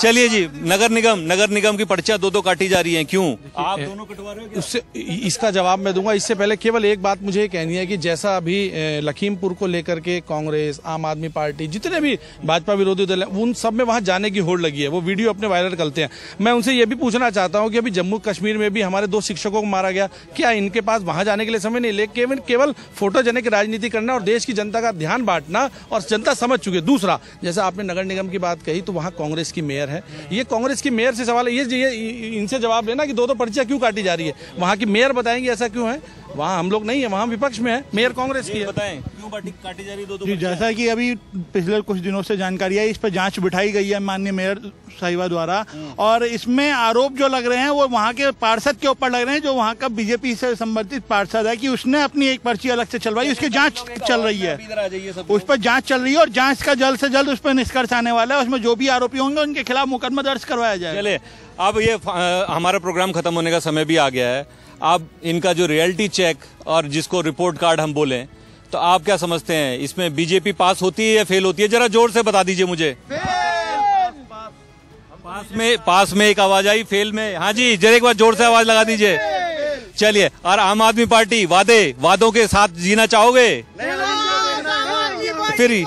चलिए जी नगर निगम नगर निगम की पर्चियाँ दो दो काटी जा रही है क्यों? आप दोनों कटवा रहे हो उससे इसका जवाब मैं दूँगा। इससे पहले केवल एक बात मुझे कहनी है कि जैसा अभी लखीमपुर को लेकर के कांग्रेस आम आदमी पार्टी जितने भी भाजपा विरोधी दल है उन सब में वहाँ जाने की होड़ लगी है। वो वीडियो अपने वायरल करते हैं। मैं उनसे ये भी पूछना चाहता हूँ कि अभी जम्मू कश्मीर में भी हमारे दो शिक्षकों को मारा गया। क्या इनके पास वहाँ जाने के लिए समय नहीं? लेकिन केवल केवल फोटोजेनिक राजनीति करना और देश की जनता का ध्यान बांटना और जनता समझ चुकी है। दूसरा जैसा आपने नगर निगम की बात कही तो वहाँ कांग्रेस की मेयर है। ये कांग्रेस की मेयर से सवाल है। ये ये इनसे जवाब लेना कि दो दो पर्चियाँ क्यों काटी जा रही है? वहाँ की मेयर बताएँगे ऐसा क्यों है? वहाँ हम लोग नहीं है वहाँ विपक्ष में है मेयर कांग्रेस की है। बताएँ क्यों बाटी काटी जा रही दो दो जी जैसा कि अभी पिछले कुछ दिनों से जानकारी है इस पर जाँच बिठाई गई है माननीय मेयर साहिबा द्वारा। और इसमें आरोप जो लग रहे हैं वो वहाँ के पार्षद के ऊपर लग रहे हैं जो वहाँ का बीजेपी से संबंधित पार्षद है कि उसने अपनी एक पर्ची अलग से चलवाई उसकी जाँच चल रही है। उस पर जाँच चल रही है और जाँच का जल्द से जल्द उस पर निष्कर्ष आने वाला है उसमें जो भी आरोपी होंगे उनके खिलाफ मुकदमा दर्ज करवाया जाए चले अब ये हमारा प्रोग्राम खत्म होने का समय भी आ गया है। अब इनका जो रियलिटी चेक और जिसको रिपोर्ट कार्ड हम बोले तो आप क्या समझते हैं, इसमें बीजेपी पास होती है या फेल होती है? जरा ज़ोर से बता दीजिए मुझे। पास में पास में एक आवाज़ आई, फेल में। हाँ जी, जरा एक बार ज़ोर से आवाज़ लगा दीजिए। चलिए, और आम आदमी पार्टी, वादे, वादों के साथ जीना चाहोगे? फ्री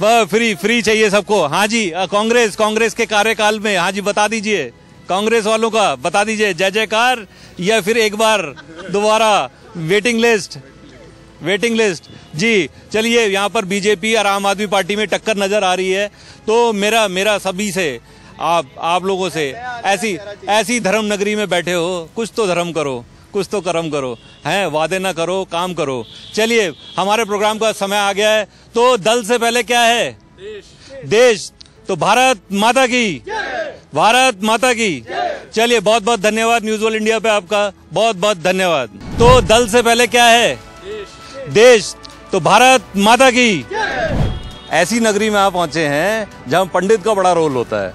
फ्री फ्री चाहिए सबको। हाँ जी कांग्रेस कांग्रेस के कार्यकाल में। हाँ जी, बता दीजिए। कांग्रेस वालों का बता दीजिए जय जयकार या फिर एक बार दोबारा वेटिंग लिस्ट? Waiting list. जी चलिए यहाँ पर बीजेपी और आम आदमी पार्टी में टक्कर नज़र आ रही है। तो मेरा मेरा सभी से आप आप लोगों से ऐसी ऐसी धर्म नगरी में बैठे हो कुछ तो धर्म करो कुछ तो कर्म करो हैं वादे ना करो काम करो। चलिए हमारे प्रोग्राम का समय आ गया है। तो दल से पहले क्या है? देश। देश। तो भारत माता की। भारत माता की। चलिए, बहुत बहुत धन्यवाद न्यूज़ वर्ल्ड इंडिया पे आपका। बहुत बहुत धन्यवाद। तो दल से पहले क्या है? देश। तो भारत माता की। ऐसी नगरी में आप पहुँचे हैं, जहाँ पंडित का बड़ा रोल होता है।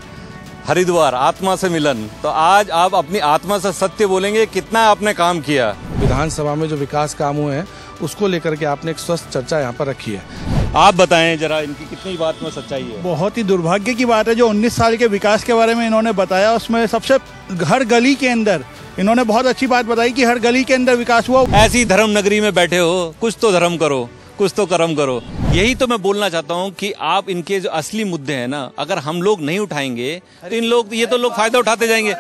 हरिद्वार, आत्मा से मिलन। तो आज आप अपनी आत्मा से सत्य बोलेंगे, कितना आपने काम किया? विधानसभा में जो विकास काम हुए हैं, उसको लेकर के आपने एक स्वस्थ चर्चा यहाँ पर रखी है। आप बताएँ जरा इनकी कितनी बात में सच्चाई है। बहुत ही दुर्भाग्य की बात है जो 19 साल के विकास के बारे में इन्होंने बताया। उसमें सबसे हर गली के अंदर इन्होंने बहुत अच्छी बात बताई कि हर गली के अंदर विकास हुआ। ऐसी धर्म नगरी में बैठे हो कुछ तो धर्म करो कुछ तो कर्म करो। यही तो मैं बोलना चाहता हूँ कि आप इनके जो असली मुद्दे हैं ना अगर हम लोग नहीं उठाएँगे तो इन लोग ये तो लोग फ़ायदा उठाते जाएँगे।